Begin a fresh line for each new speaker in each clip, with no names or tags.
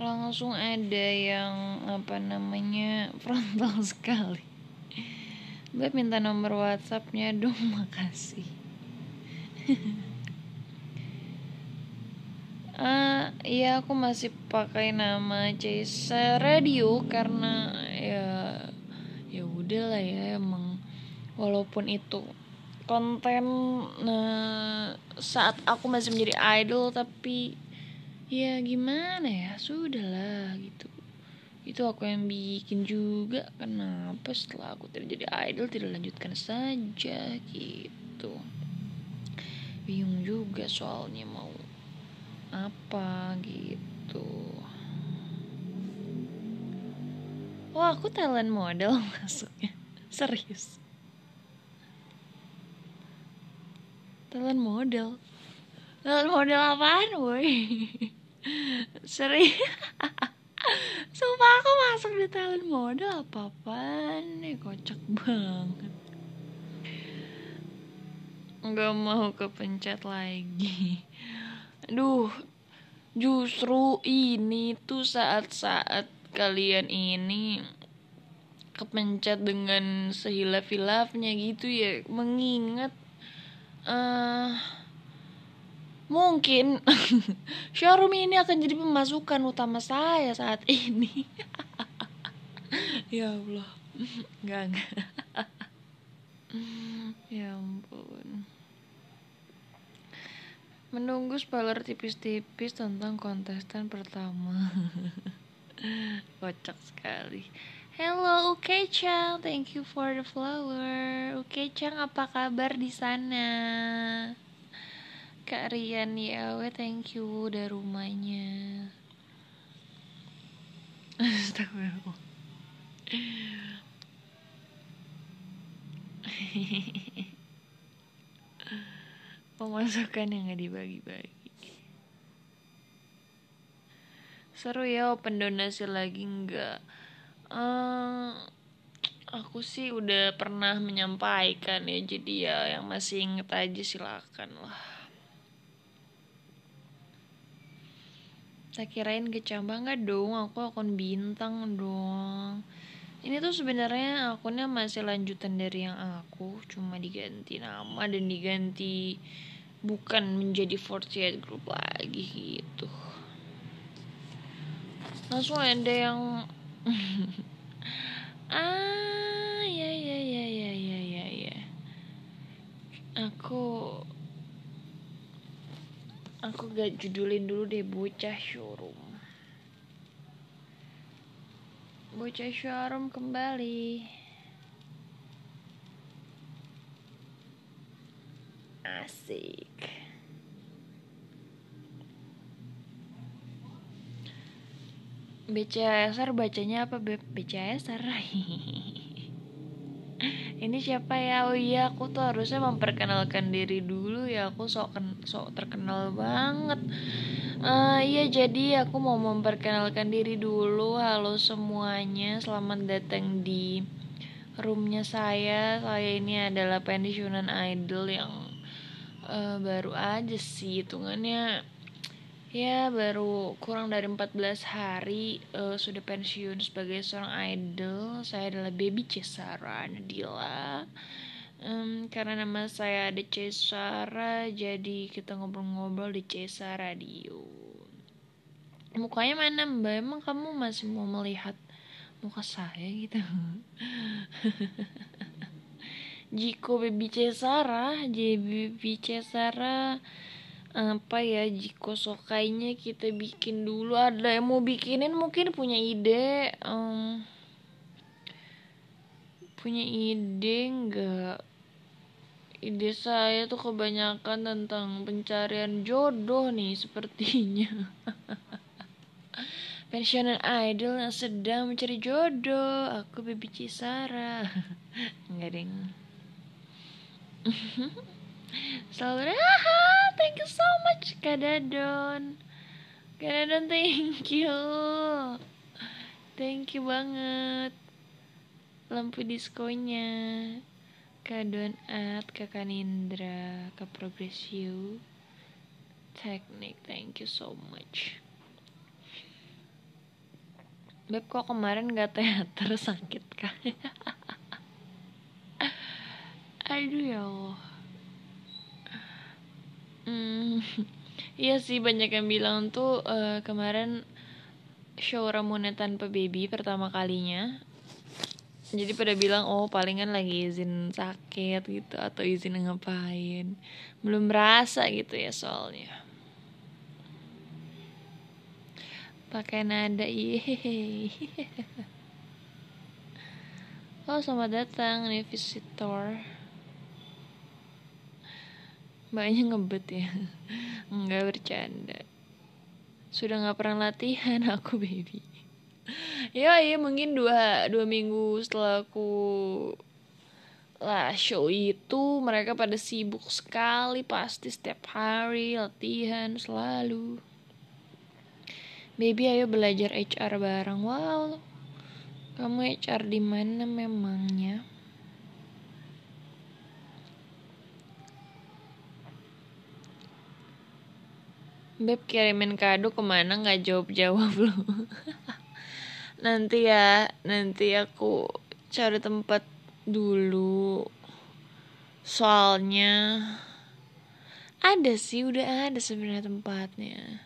langsung ada yang apa namanya frontal sekali. Mbak minta nomor WhatsAppnya dong makasih. Uh, ya aku masih pakai nama Cesa Radio karena ya ya udahlah ya emang walaupun itu konten nah, saat aku masih menjadi idol tapi ya gimana ya? Sudahlah gitu. Itu aku yang bikin juga. Kenapa setelah aku terjadi idol tidak lanjutkan saja gitu. Bingung juga soalnya mau apa gitu. Wah aku talent model masuknya serius. Talent model. Talent model apaan woi serius Sumpah aku masuk di talent model apa-apaan nih kocak banget. Gak mau kepencet lagi. Aduh, justru ini tuh saat-saat kalian ini kepencet dengan sehilaf-hilafnya gitu ya mengingat uh, mungkin showroom ini akan jadi pemasukan utama saya saat ini ya Allah nggak nggak ya ampun menunggu spoiler tipis-tipis tentang kontestan pertama. Kocak sekali. Hello Uke Chang, thank you for the flower. Uke Chang, apa kabar di sana? Kak Rian Yawe, thank you udah rumahnya. Astagfirullah. pemasukan yang gak dibagi-bagi seru ya open donasi lagi nggak uh, aku sih udah pernah menyampaikan ya jadi ya yang masih inget aja silakan lah tak kirain kecambah nggak dong? Aku akun bintang dong. Ini tuh sebenarnya akunnya masih lanjutan dari yang aku cuma diganti nama dan diganti bukan menjadi 48 group lagi gitu. Langsung ada yang ah ya ya ya ya ya ya. Aku aku gak judulin dulu deh bocah showroom. Bocah showroom kembali. Asik. BCSR bacanya apa Beb? BCSR Ini siapa ya? Oh iya aku tuh harusnya memperkenalkan diri dulu ya. Aku sok, sok terkenal banget. Uh, Iya jadi aku mau memperkenalkan diri dulu. Halo semuanya Selamat datang di roomnya saya. Saya ini adalah pensiunan idol yang uh, Baru aja sih hitungannya Ya baru kurang dari 14 hari uh, sudah pensiun sebagai seorang idol. Saya adalah baby Cesara Nadila. Um, Karena nama saya ada Cesara Jadi kita ngobrol-ngobrol di Cesara Radio Mukanya mana mbak? Emang kamu masih mau melihat muka saya gitu? Jiko baby Cesara Jadi baby Cesara apa ya jiko sokainya kita bikin dulu. Ada yang mau bikinin mungkin punya ide um, punya ide enggak ide saya tuh kebanyakan tentang pencarian jodoh nih sepertinya. Pensiunan idol yang sedang mencari jodoh. Aku baby Cisara. Enggak deng selalu ah, thank you so much Kak Dadon. Kak Dadon thank you. Thank you banget. Lampu diskonya. Kak Don At Kak Kanindra Kak Progress Teknik thank you so much. Beb kok kemarin gak teater? Sakit kah? Aduh ya Allah hmm, Iya sih banyak yang bilang tuh uh, kemarin show Ramune tanpa baby pertama kalinya. Jadi pada bilang oh palingan lagi izin sakit gitu atau izin ngapain. Belum berasa gitu ya soalnya. Pakai nada yeay oh selamat datang nih visitor banyak ngebet ya. Nggak bercanda. Sudah nggak pernah latihan aku baby. Ya iya mungkin dua dua minggu setelah aku lah show itu mereka pada sibuk sekali pasti setiap hari latihan selalu. Baby ayo belajar HR bareng. Wow kamu HR di mana memangnya Beb kirimin kado ke mana? Nggak jawab jawab lu. Nanti ya nanti aku cari tempat dulu. Soalnya ada sih udah ada sebenarnya tempatnya.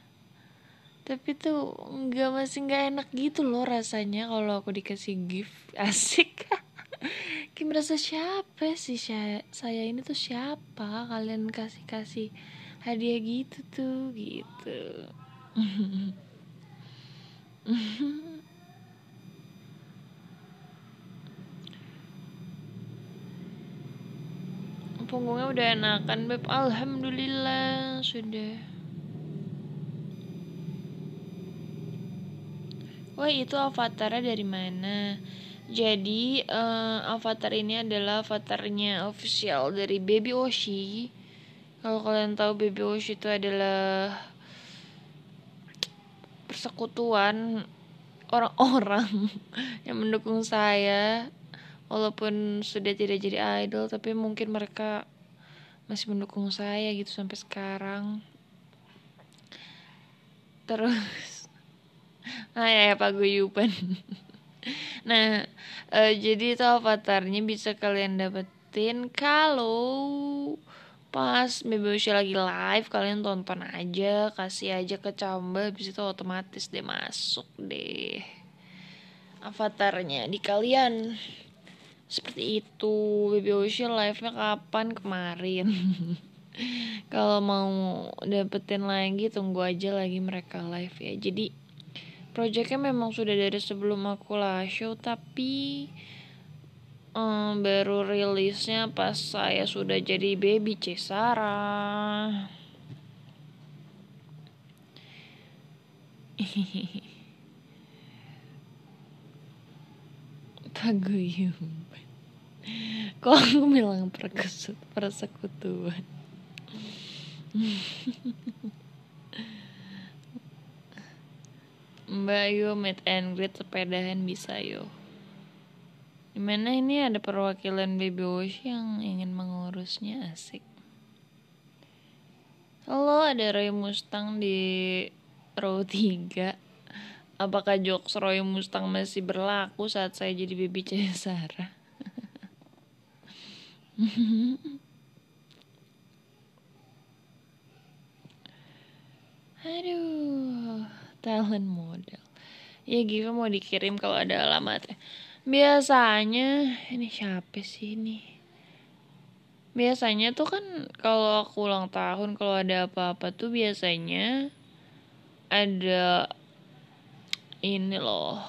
Tapi tuh nggak masih nggak enak gitu loh rasanya kalau aku dikasih gift. Asik. Kim merasa siapa sih? Saya ini tuh siapa? Kalian kasih kasih hadiah gitu tuh gitu. Punggungnya udah enakan beb. Alhamdulillah sudah. Wah itu avatarnya dari mana? Jadi uh, avatar ini adalah avatarnya official dari Baby Oshi kalau kalian tahu Baby Oshi itu adalah persekutuan orang-orang yang mendukung saya. Walaupun sudah tidak jadi idol tapi mungkin mereka masih mendukung saya gitu sampai sekarang. Terus nah ya, ya paguyuban nah uh, jadi itu avatarnya bisa kalian dapetin kalau pas Baby lagi live kalian tonton aja kasih aja ke Camba habis itu otomatis deh masuk deh avatarnya di kalian. Seperti itu Baby Ocean live-nya kapan? Kemarin. Kalau mau dapetin lagi tunggu aja lagi mereka live ya. Jadi projectnya memang sudah dari sebelum aku lah show tapi um, baru rilisnya pas saya sudah jadi baby Cesara paguyum kok aku bilang perkesut persekutuan? Mbak yo meet and greet sepedahan bisa yo Di mana ini ada perwakilan Baby Wash yang ingin mengurusnya asik Halo ada Roy Mustang di row 3 Apakah jokes Roy Mustang masih berlaku saat saya jadi Baby Cesara? Aduh, talent model. Ya gitu mau dikirim kalau ada alamatnya. Biasanya ini siapa sih ini? Biasanya tuh kan kalau aku ulang tahun kalau ada apa-apa tuh biasanya ada ini loh.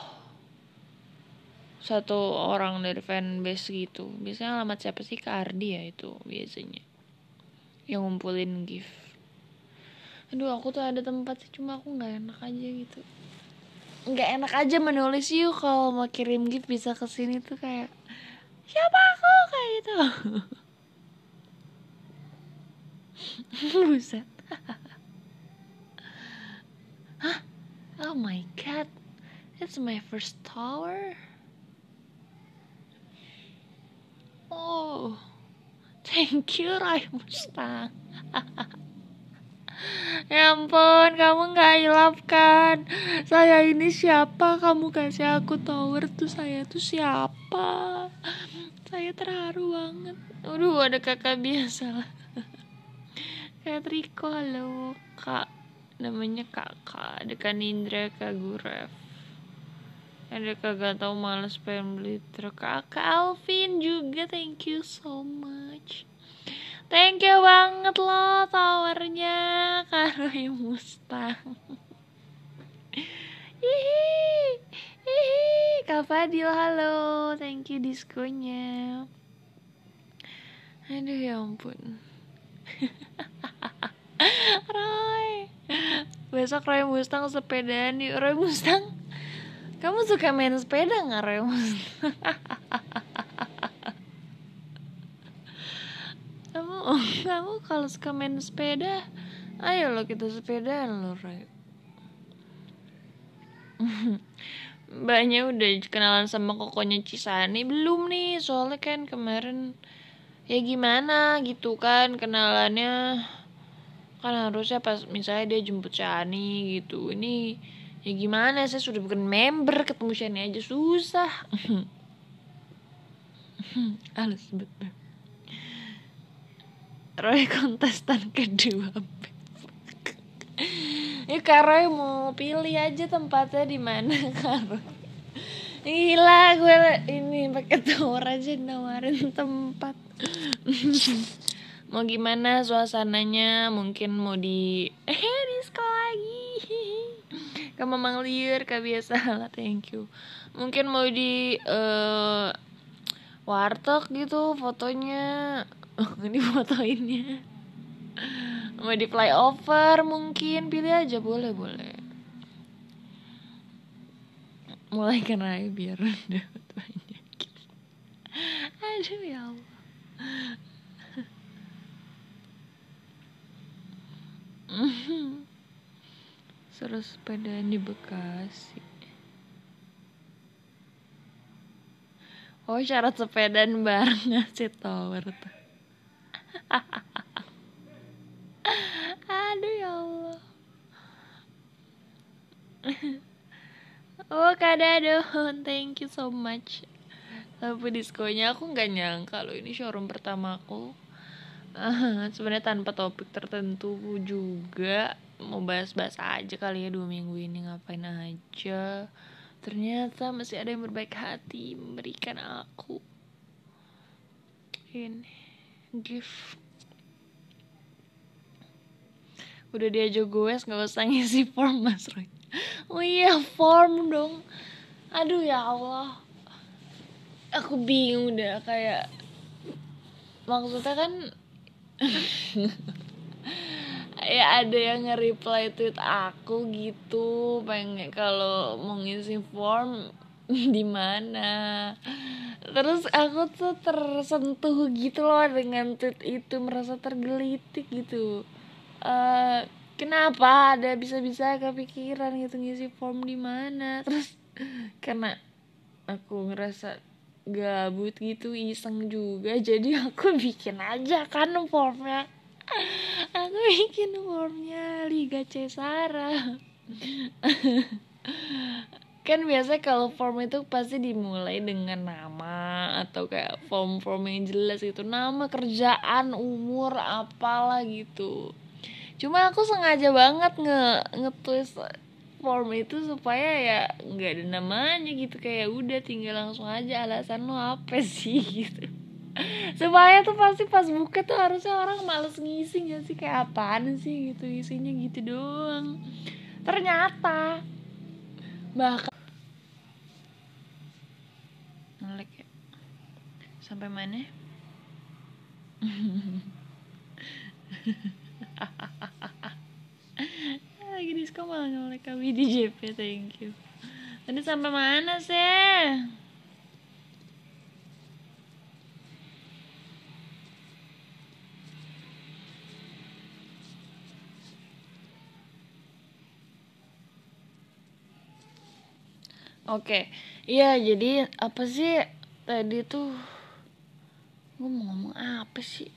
Satu orang dari fanbase gitu. Biasanya alamat siapa sih? Ke Ardi ya itu biasanya. Yang ngumpulin gift. Aduh aku tuh ada tempat sih cuma aku nggak enak aja gitu nggak enak aja menulis yuk kalau mau kirim gift bisa ke sini tuh kayak siapa aku? kayak gitu. Buset. Hah? Oh my god. It's my first tower? Oh, thank you Rai Mustang. Ya ampun, kamu gak hilaf kan? Saya ini siapa? Kamu kasih aku tower tuh saya tuh siapa? Saya terharu banget. Aduh, ada kakak biasa. Kak Riko, halo kak. Namanya kakak. Ada kan Indra, kak Guref. Ada kagak tau males pengen beli truk. Kak Alvin juga, thank you so much. Thank you banget loh towernya Karoy Mustang. Kak Fadil halo. Thank you diskonya. Aduh ya ampun. Roy. Besok Roy Mustang sepedaan nih Roy Mustang Kamu suka main sepeda gak Roy Mustang? kamu kamu kalau suka main sepeda ayo lo kita sepedaan lo Ray Mbaknya udah kenalan sama kokonya Cisani belum nih. Soalnya kan kemarin ya gimana gitu kan kenalannya. Kan harusnya pas misalnya dia jemput Shani gitu. Ini ya gimana saya sudah bukan member ketemu Shani aja susah. Halus betul Roy kontestan kedua. Ya Roy mau pilih aja tempatnya di mana Roy Gila gue ini pakai tour aja nawarin tempat. Mau gimana suasananya? Mungkin mau di Eh disco lagi. Ke Mamang Liur Kak biasa. Lah thank you. Mungkin mau di uh, Warteg gitu fotonya ini fotoinnya mau di flyover mungkin pilih aja boleh boleh. Mulai kena biar dapat banyak aduh ya Allah. Seru sepedaan di Bekasi. Oh syarat sepedaan bareng ngasih tower tuh Aduh ya Allah. oh Kak Dadon, thank you so much. Lampu diskonya aku nggak nyangka loh ini showroom pertamaku. Uh, Sebenarnya tanpa topik tertentu juga mau bahas-bahas aja kali ya dua minggu ini ngapain aja. Ternyata masih ada yang berbaik hati memberikan aku ini gift udah diajak gue nggak usah ngisi form mas Roy. Oh iya form dong. Aduh ya Allah. Aku bingung udah kayak maksudnya kan ya ada yang nge-reply tweet aku gitu pengen kalau mau ngisi form di mana? Terus aku tuh tersentuh gitu loh dengan tweet itu merasa tergelitik gitu. Uh, kenapa ada bisa-bisa kepikiran gitu ngisi form di mana? Terus karena aku ngerasa gabut gitu iseng juga jadi aku bikin aja kan formnya. Aku bikin formnya Liga Cesara kan biasanya kalau form itu pasti dimulai dengan nama atau kayak form-form yang jelas gitu. Nama kerjaan umur apalah gitu. Cuma aku sengaja banget nge ngetulis form itu supaya ya nggak ada namanya gitu. Kayak udah tinggal langsung aja alasan lo apa sih gitu. Supaya tuh pasti pas buka tuh harusnya orang males ngisi gak sih? Kayak apaan sih gitu isinya gitu doang. Ternyata bahkan ngelek ya. Sampai mana? Lagi diskon malah ngelek kami di JP thank you. Tadi sampai mana sih Oke, iya jadi apa sih tadi tuh? Gue mau ngomong apa sih?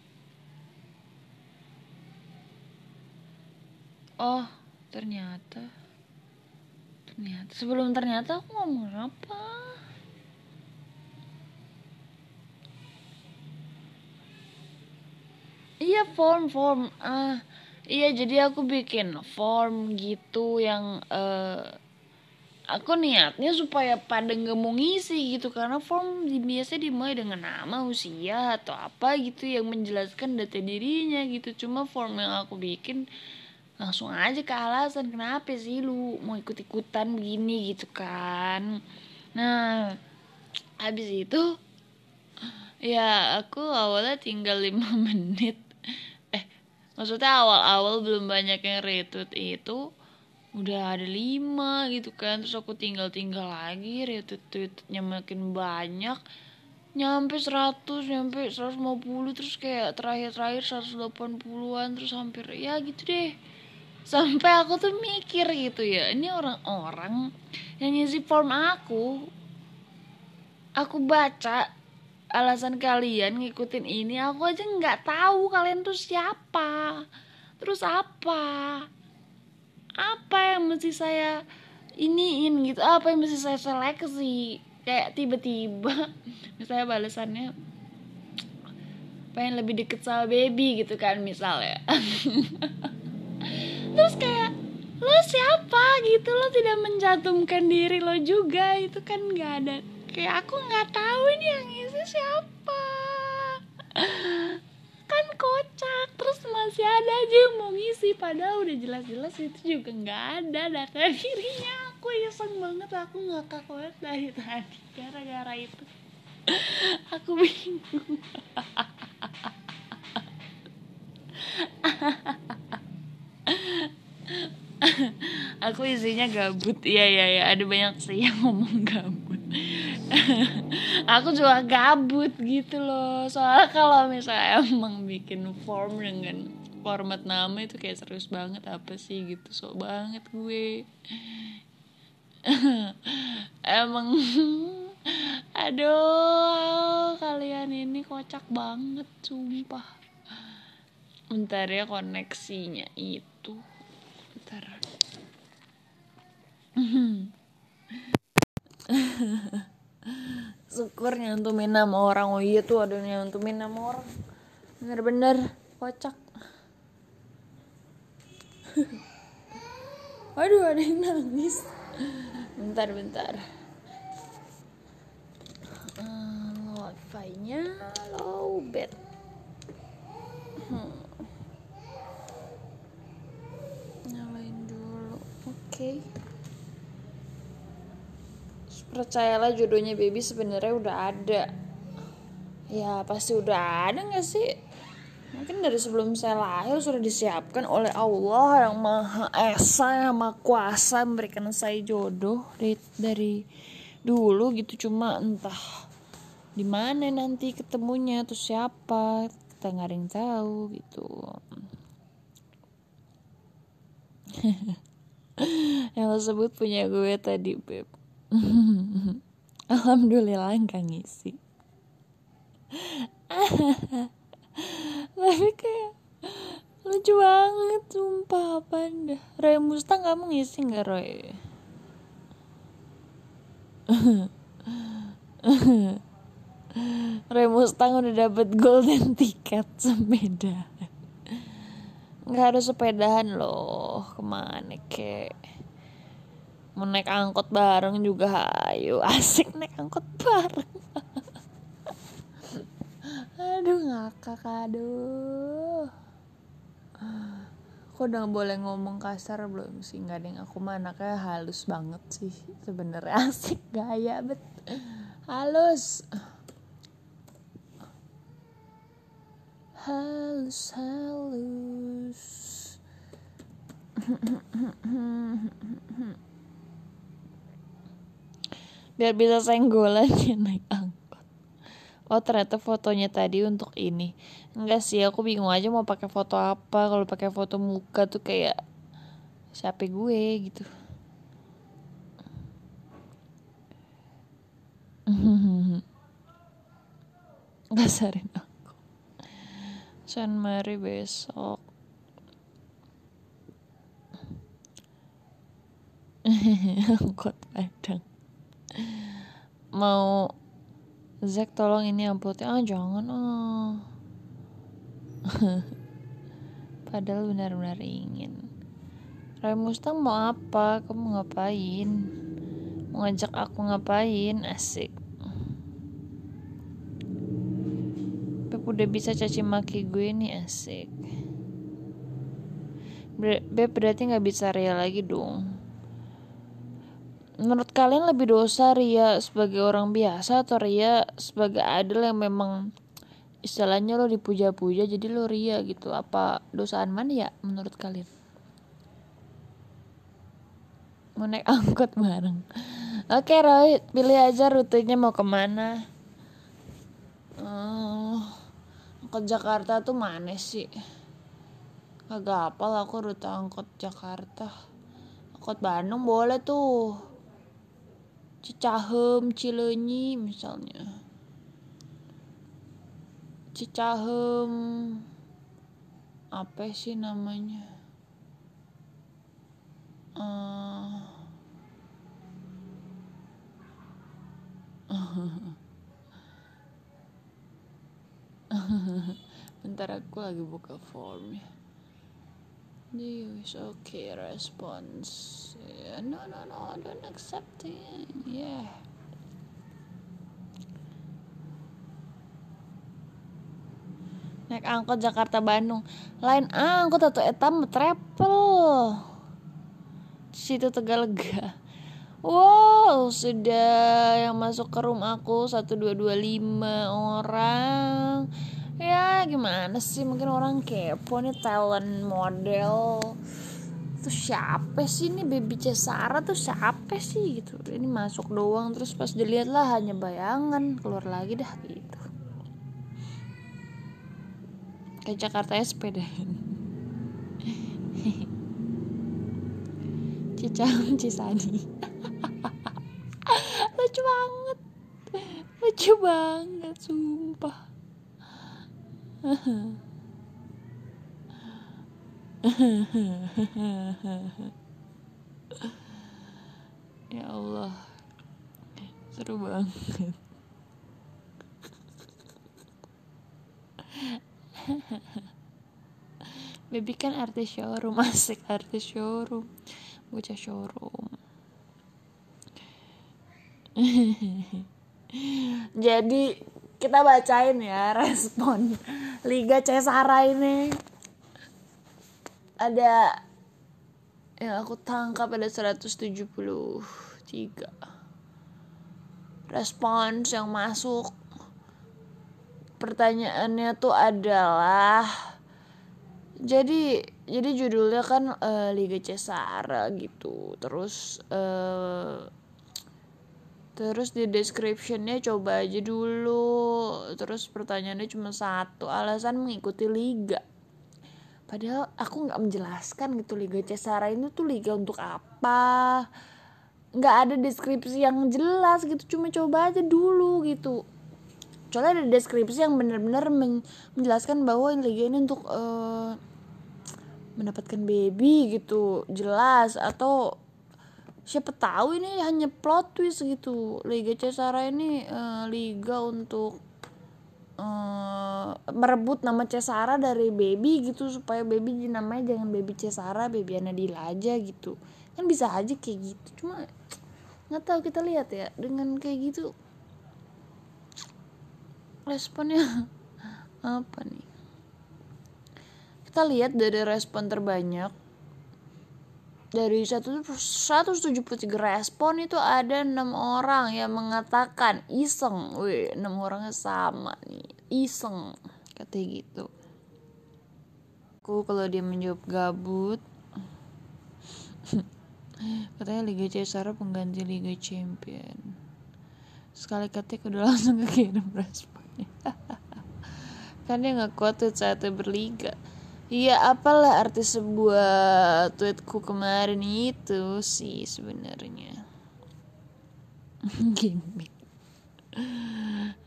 oh ternyata. Ternyata sebelum ternyata aku ngomong apa? Iya form form. Ah iya jadi aku bikin form gitu yang uh, aku niatnya supaya pada nggak mau ngisi gitu karena form biasa dimulai dengan nama usia atau apa gitu yang menjelaskan data dirinya gitu. Cuma form yang aku bikin langsung aja ke alasan kenapa sih lu mau ikut ikutan begini gitu kan. Nah habis itu ya aku awalnya tinggal lima menit. Eh maksudnya awal-awal belum banyak yang retweet itu udah ada lima gitu kan terus aku tinggal tinggal lagi retweet tweetnya makin banyak nyampe 100 nyampe 150 terus kayak terakhir terakhir 180-an terus hampir ya gitu deh. Sampai aku tuh mikir gitu ya ini orang-orang yang ngisi form aku aku baca alasan kalian ngikutin ini aku aja nggak tahu kalian tuh siapa. Terus apa apa yang mesti saya iniin gitu? Apa yang mesti saya seleksi? Kayak tiba-tiba misalnya balasannya pengen lebih deket sama baby gitu kan misalnya. Terus kayak lo siapa? gitu. Lo tidak mencantumkan diri lo juga. Itu kan nggak ada kayak aku nggak tahu ini yang ngisi siapa kan kocak. Terus masih ada aja yang mau ngisi. Padahal udah jelas-jelas itu juga nggak ada. Data dirinya aku iseng banget aku nggak banget dari tadi. Gara-gara itu. Aku bingung. Aku isinya gabut. Iya iya ya ada banyak sih yang ngomong gabut aku juga gabut gitu loh. Soalnya kalau misalnya emang bikin form dengan format nama itu kayak serius banget apa sih gitu. So banget gue. Emang aduh kalian ini kocak banget sumpah. Bentar ya koneksinya itu. Bentar syukur nyantumin nama orang. Oh iya tuh ada nyantumin nama orang. Bener-bener kocak. Aduh ada yang nangis. Bentar bentar. Uh, wifi nya low bed. Hmm. nyalain dulu. Oke percayalah jodohnya baby sebenarnya udah ada. Ya pasti udah ada nggak sih? Mungkin dari sebelum saya lahir sudah disiapkan oleh Allah yang maha esa yang maha kuasa memberikan saya jodoh dari, dari dulu gitu. Cuma entah di mana nanti ketemunya tuh siapa kita nggak ada yang tahu gitu. Yang tersebut punya gue tadi beb Alhamdulillah enggak ngisi. Tapi kayak Lucu banget Sumpah apa dah Roy Mustang kamu ngisi gak Roy? Roy Mustang udah dapet golden ticket sepeda. Gak harus sepedahan loh Ke mana kek mau naik angkot bareng juga ayo asik naik angkot bareng. Aduh ngakak aduh. Aku udah boleh ngomong kasar belum sih nggak ada yang aku mana kayak halus banget sih sebenarnya asik gaya bet. Halus. Halus halus biar bisa senggolan dia naik angkot. Oh ternyata fotonya tadi untuk ini. Enggak sih aku bingung aja mau pakai foto apa. Kalau pakai foto muka tuh kayak siapa gue gitu. Gasarin aku. San Mari besok. Angkot padang mau Zack tolong ini uploadnya ah jangan ah. Padahal benar-benar ingin. Ray Mustang mau apa? Kamu ngapain? Mau ngajak aku ngapain? Asik. Beb udah bisa caci maki gue nih asik. Beb berarti nggak bisa Ria lagi dong Menurut kalian lebih dosa Ria sebagai orang biasa atau Ria sebagai adil yang memang istilahnya lo dipuja-puja jadi lo Ria gitu? Apa dosaan mana ya menurut kalian? Mau naik angkot bareng. Oke Roy pilih aja rutenya mau ke mana? Uh, ke Jakarta tuh mana sih? Agak apal aku rute angkot Jakarta. Angkot Bandung boleh tuh Cicahem, Cilenyi misalnya. Cicahem apa sih namanya? Uh, bentar aku lagi buka form ya News, okay, response. Yeah, no, no, no, don't accept it. Yeah. Naik angkot Jakarta Bandung. Lain angkot atau etam travel. Situ Tegalega. Wow, sudah yang masuk ke room aku 1225 orang ya gimana sih? Mungkin orang kepo nih talent model. Itu siapa sih ini? Baby Cesara tuh siapa sih? Gitu. Ini masuk doang. Terus pas dilihat lah hanya bayangan. Keluar lagi dah gitu. Ke Jakarta sepeda Cicang Cisani. Lucu banget. Lucu banget sumpah ya Allah. Seru banget. Baby kan artis showroom asik artis showroom. Bocah showroom. Jadi kita bacain ya respon Liga Cesara ini. Ada yang aku tangkap ada 173 respons yang masuk. Pertanyaannya tuh adalah jadi jadi judulnya kan uh, Liga Cesara gitu. Terus uh, Terus di descriptionnya coba aja dulu. Terus pertanyaannya cuma satu, alasan mengikuti liga. Padahal aku nggak menjelaskan gitu liga Cesara ini tuh liga untuk apa. Nggak ada deskripsi yang jelas gitu, cuma coba aja dulu gitu. Soalnya ada deskripsi yang benar-benar menjelaskan bahwa liga ini untuk uh, mendapatkan baby gitu, jelas atau siapa tahu ini hanya plot twist gitu. Liga Cesara ini uh, liga untuk uh, merebut nama Cesara dari Baby gitu supaya Baby namanya jangan Baby Cesara Baby Anadila aja gitu. Kan bisa aja kayak gitu cuma nggak tahu kita lihat ya dengan kayak gitu responnya apa nih? Kita lihat dari respon terbanyak dari 173 respon itu ada enam orang yang mengatakan iseng, wih enam orangnya sama nih iseng katanya gitu. Aku kalau dia menjawab gabut, katanya Liga Cesara pengganti Liga Champion. Sekali ketik udah langsung kekirim responnya. kan dia nggak kuat tuh saat berliga Iya apalah arti sebuah tweetku kemarin itu sih sebenarnya gimmick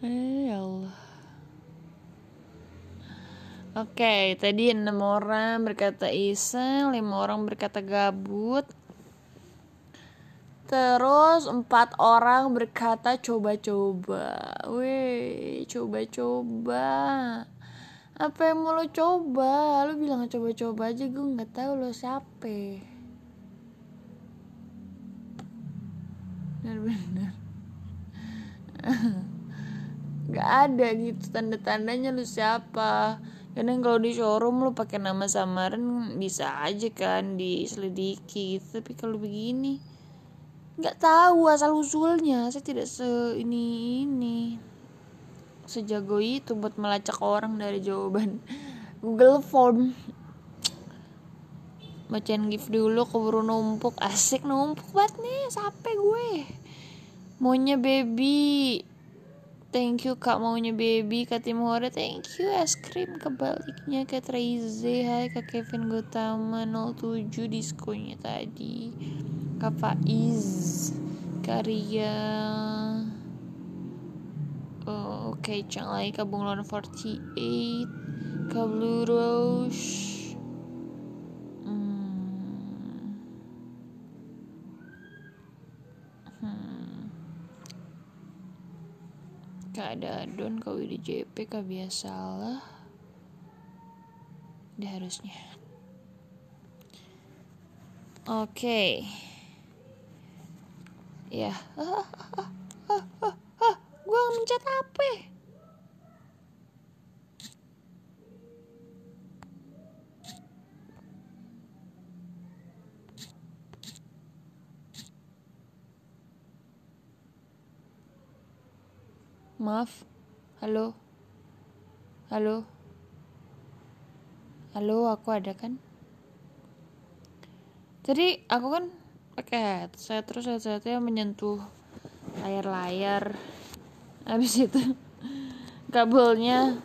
eh ya Allah Oke, okay, tadi enam orang berkata iseng, lima orang berkata gabut. Terus empat orang berkata coba-coba. Weh, coba-coba. Apa yang mau lo coba? Lo bilang coba-coba aja gue nggak tahu lo siapa. Bener-bener. Gak ada gitu tanda-tandanya lu siapa kadang kalau di showroom lu pakai nama samaran bisa aja kan diselidiki gitu tapi kalau begini nggak tahu asal usulnya saya tidak se ini ini sejago itu buat melacak orang dari jawaban Google Form. Bacain gift dulu keburu numpuk. Asik numpuk banget nih sampai gue. Maunya baby. Thank you kak maunya baby. Kak Timur thank you es krim. Kebaliknya Kak Traize Hai Kak Kevin Gotama 07 diskonya tadi. Kak Faiz Karya oh, Oke okay, Cang lagi Kak Bunglon 48 Kak Blue Rose ada adon kau di JP kak biasalah udah harusnya. Oke. Okay. ya. ah, ah, ah, ah, ah. Gue mencet apa Maaf. Halo. Halo. Halo, aku ada kan? Tadi aku kan pakai headset terus headsetnya menyentuh layar-layar. Habis itu kabelnya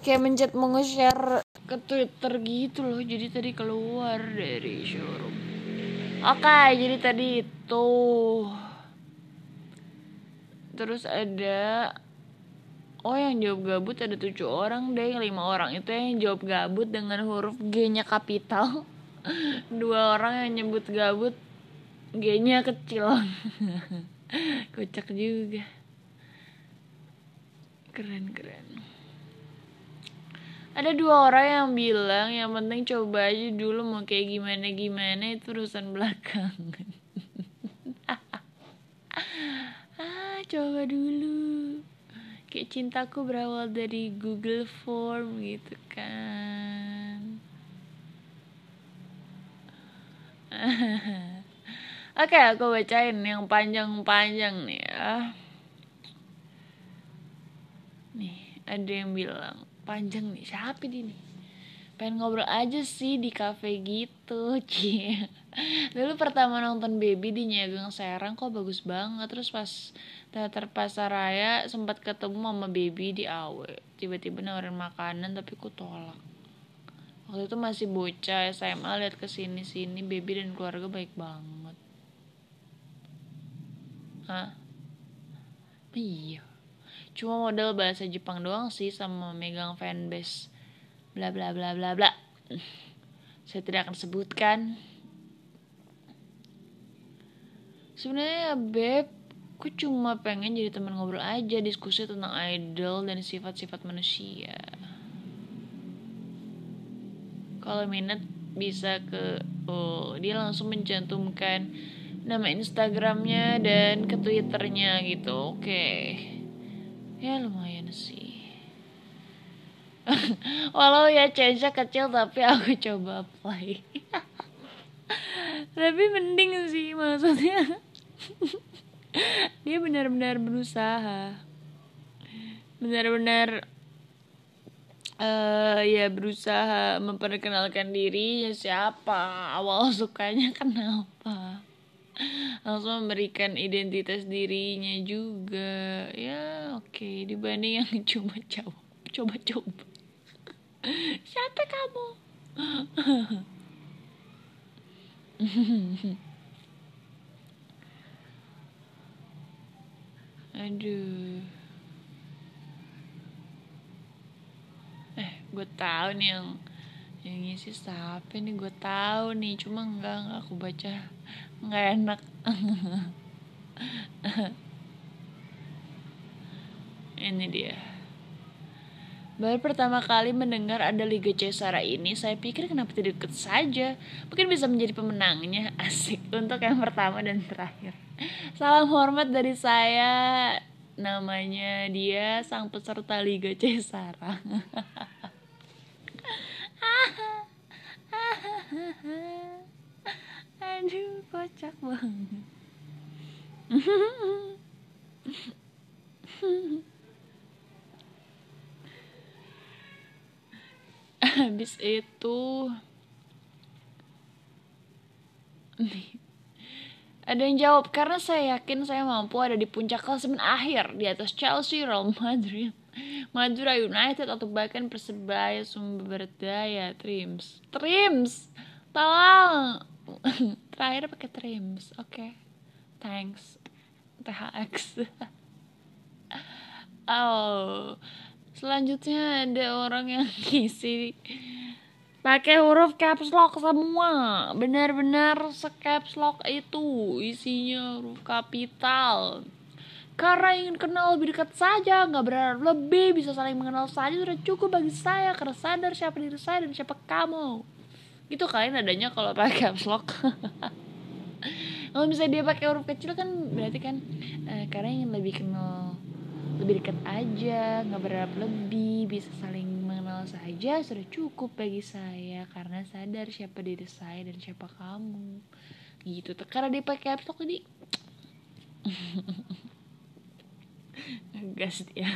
kayak mencet mau nge-share ke Twitter gitu loh. Jadi tadi keluar dari showroom. Oke, jadi tadi itu. Terus ada oh yang jawab gabut ada tujuh orang deh. Lima orang itu yang jawab gabut dengan huruf G nya kapital. Dua orang yang nyebut gabut G nya kecil. Kocak juga keren keren. Ada dua orang yang bilang yang penting coba aja dulu mau kayak gimana gimana itu urusan belakang coba dulu. Kayak cintaku berawal dari Google Form gitu kan. Oke, okay, aku bacain yang panjang-panjang nih ya. Nih, ada yang bilang panjang nih. Siapa ini? Pengen ngobrol aja sih di cafe gitu, cie. Dulu pertama nonton Baby di Nyagung Serang kok bagus banget. Terus pas teater pasar raya sempat ketemu mama baby di awe tiba-tiba nawarin makanan tapi ku tolak waktu itu masih bocah SMA lihat ke sini sini baby dan keluarga baik banget Hah? iya cuma modal bahasa Jepang doang sih sama megang fanbase bla bla bla bla bla saya tidak akan sebutkan sebenarnya beb Aku cuma pengen jadi teman ngobrol aja diskusi tentang idol dan sifat-sifat manusia. Kalau minat bisa ke oh dia langsung mencantumkan nama Instagramnya dan ke Twitternya gitu. Oke, okay. Ya lumayan sih. Walau ya change kecil tapi aku coba apply. tapi mending sih maksudnya. dia benar-benar berusaha benar-benar uh, ya berusaha memperkenalkan dirinya siapa awal sukanya kenapa langsung memberikan identitas dirinya juga. Ya oke. Okay. dibanding yang cuma jawab coba-coba siapa kamu? Aduh. Eh gue tahu nih yang yang ngisi siapa nih. Gue tahu nih. Cuma enggak enggak aku baca nggak enak ini dia Baru pertama kali mendengar ada Liga Cesara ini, saya pikir kenapa tidak ikut saja. Mungkin bisa menjadi pemenangnya. Asik untuk yang pertama dan terakhir. Salam hormat dari saya. Namanya dia sang peserta Liga Cesara. Aduh, kocak banget. habis itu ada yang jawab karena saya yakin saya mampu ada di puncak klasemen akhir di atas Chelsea, Real Madrid, Madura United atau bahkan Persebaya sumber daya Trims. Trims, tolong. Terakhir pakai Trims, oke. Okay. Thanks. THX. oh, selanjutnya ada orang yang ngisi pakai huruf caps lock semua benar-benar caps lock itu isinya huruf kapital karena ingin kenal lebih dekat saja nggak berharap lebih bisa saling mengenal saja sudah cukup bagi saya karena sadar siapa diri saya dan siapa kamu itu kalian adanya kalau pakai caps lock. Kalau misalnya dia pakai huruf kecil kan berarti kan eh, karena ingin lebih kenal lebih dekat aja nggak berharap lebih bisa saling mengenal saja sudah cukup bagi saya. Karena sadar siapa diri saya dan siapa kamu. Gitu. Karena dia pakai caps lock jadi gas dia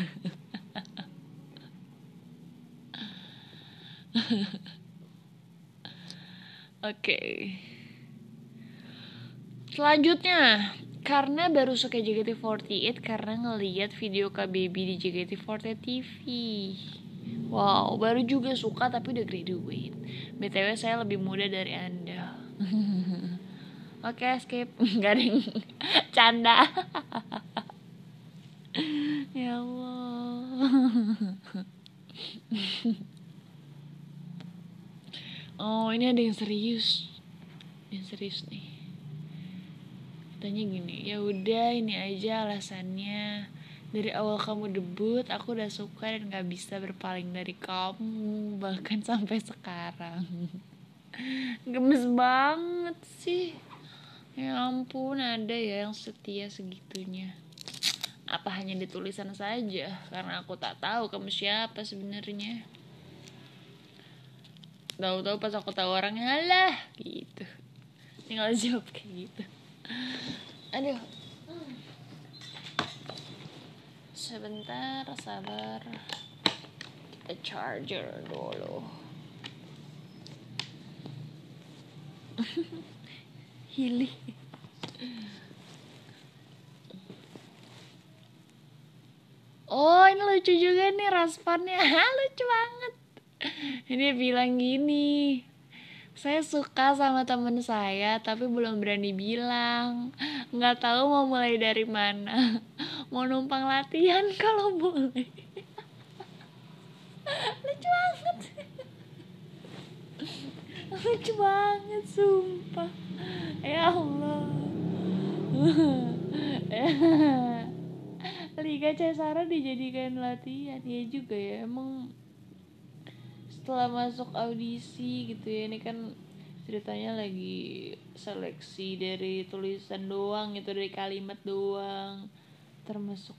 Oke. Okay. Selanjutnya, karena baru suka JKT48 karena ngeliat video Kak Baby di JKT48 TV. Wow, baru juga suka tapi udah graduate. BTW saya lebih muda dari Anda. Oke, okay, skip. Yang canda. ya Allah. Oh, ini ada yang serius. Yang serius nih. Tanya gini ya udah ini aja alasannya. Dari awal kamu debut aku udah suka dan gak bisa berpaling dari kamu bahkan sampai sekarang. Gemes banget sih. Ya ampun ada ya yang setia segitunya. Apa hanya di tulisan saja? Karena aku tak tahu kamu siapa sebenarnya tahu-tahu pas aku tahu orangnya lah gitu. Tinggal jawab kayak gitu. Aduh. Sebentar sabar. Kita charger dulu. Hili Oh ini lucu juga nih responnya Lucu banget Ini bilang gini saya suka sama temen saya tapi belum berani bilang. Nggak tahu mau mulai dari mana. Mau numpang latihan kalau boleh. Lucu banget. Lucu banget sumpah. Ya Allah. Liga Cesara dijadikan latihan. Ya juga ya emang setelah masuk audisi gitu ya ini kan ceritanya lagi seleksi dari tulisan doang gitu dari kalimat doang termasuk.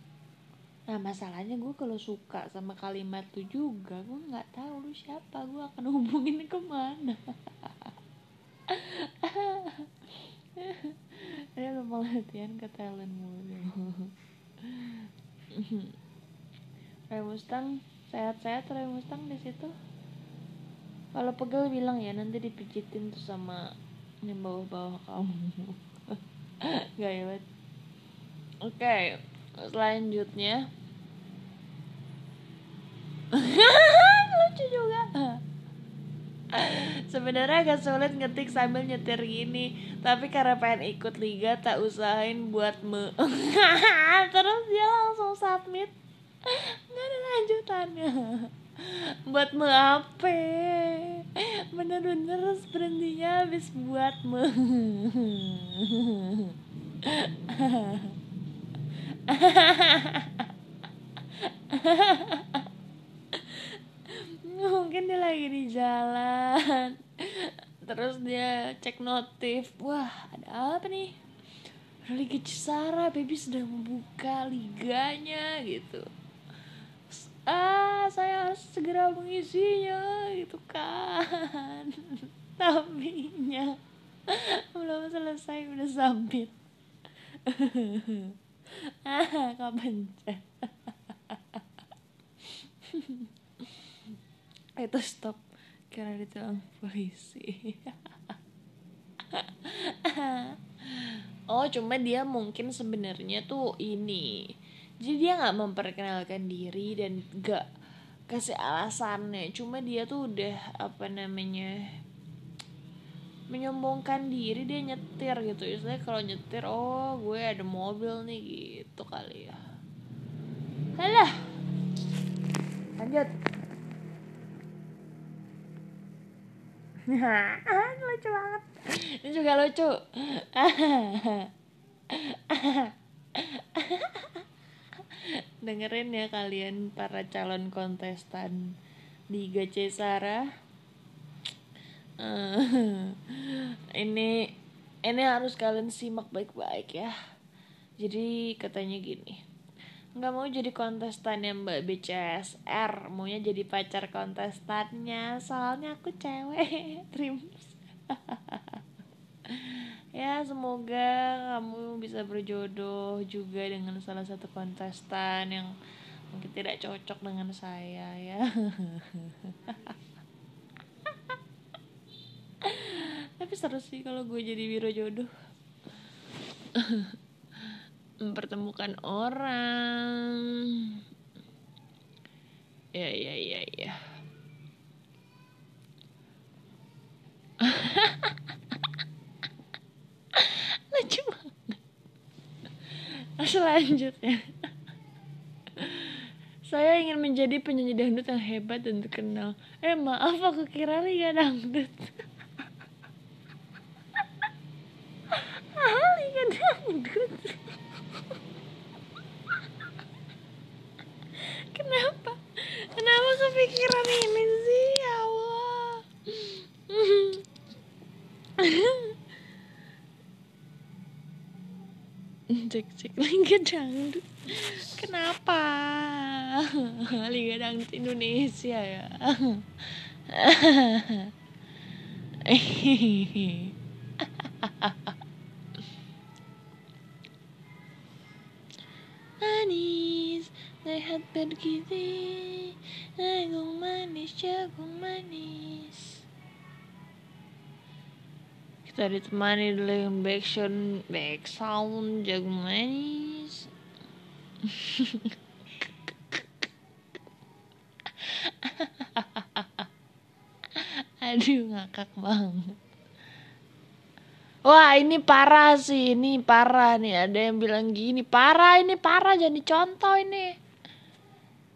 Nah masalahnya gue kalau suka sama kalimat tuh juga gue nggak tahu lu siapa gue akan hubungin ke mana. Ada lupa latihan ke talent mulu Ray Mustang sehat-sehat Ray Mustang di situ kalau pegel bilang ya nanti dipijitin tuh sama yang bawah-bawah kamu. Gak ya oke okay, selanjutnya. Lucu juga. Sebenarnya agak sulit ngetik sambil nyetir gini tapi karena pengen ikut liga tak usahain buat me terus dia langsung submit. Nggak ada lanjutannya buat me apa bener-bener berhentinya habis buat me. Mungkin dia lagi di jalan. Terus dia cek notif. Wah ada apa nih? Liga Cisara Baby sedang membuka liganya gitu ah saya harus segera mengisinya gitu kan. Tapi nya belum selesai udah submit ah kapan itu stop. Karena ditilang polisi. Oh cuma dia mungkin sebenarnya tuh ini jadi dia nggak memperkenalkan diri dan gak kasih alasannya. Cuma dia tuh udah apa namanya menyombongkan diri dia nyetir gitu. Istilahnya kalau nyetir oh gue ada mobil nih gitu kali ya. Halah lanjut. Lucu banget. Ini juga lucu dengerin ya kalian para calon kontestan Liga Cesara uh, ini ini harus kalian simak baik-baik ya. Jadi katanya gini nggak mau jadi kontestan yang mbak BCSR maunya jadi pacar kontestannya soalnya aku cewek. Trims ya semoga kamu bisa berjodoh juga dengan salah satu kontestan yang mungkin tidak cocok dengan saya ya. Tapi seru sih kalau gue jadi biro jodoh. Mempertemukan orang. Ya ya ya ya lucu banget. Selanjutnya saya ingin menjadi penyanyi dangdut yang hebat dan terkenal. Eh maaf aku kira liga dangdut. Ah liga dangdut? Kenapa? Kenapa kepikiran ini sih? Ya Allah cek cek liga dangdut. Kenapa? Liga dangdut Indonesia ya? Manis lihat bergizi jagung manis jagung manis kita ditemani dengan back sound back sound jagung manis aduh ngakak banget Wah ini parah sih, ini parah nih. Ada yang bilang gini, parah ini parah jadi contoh ini.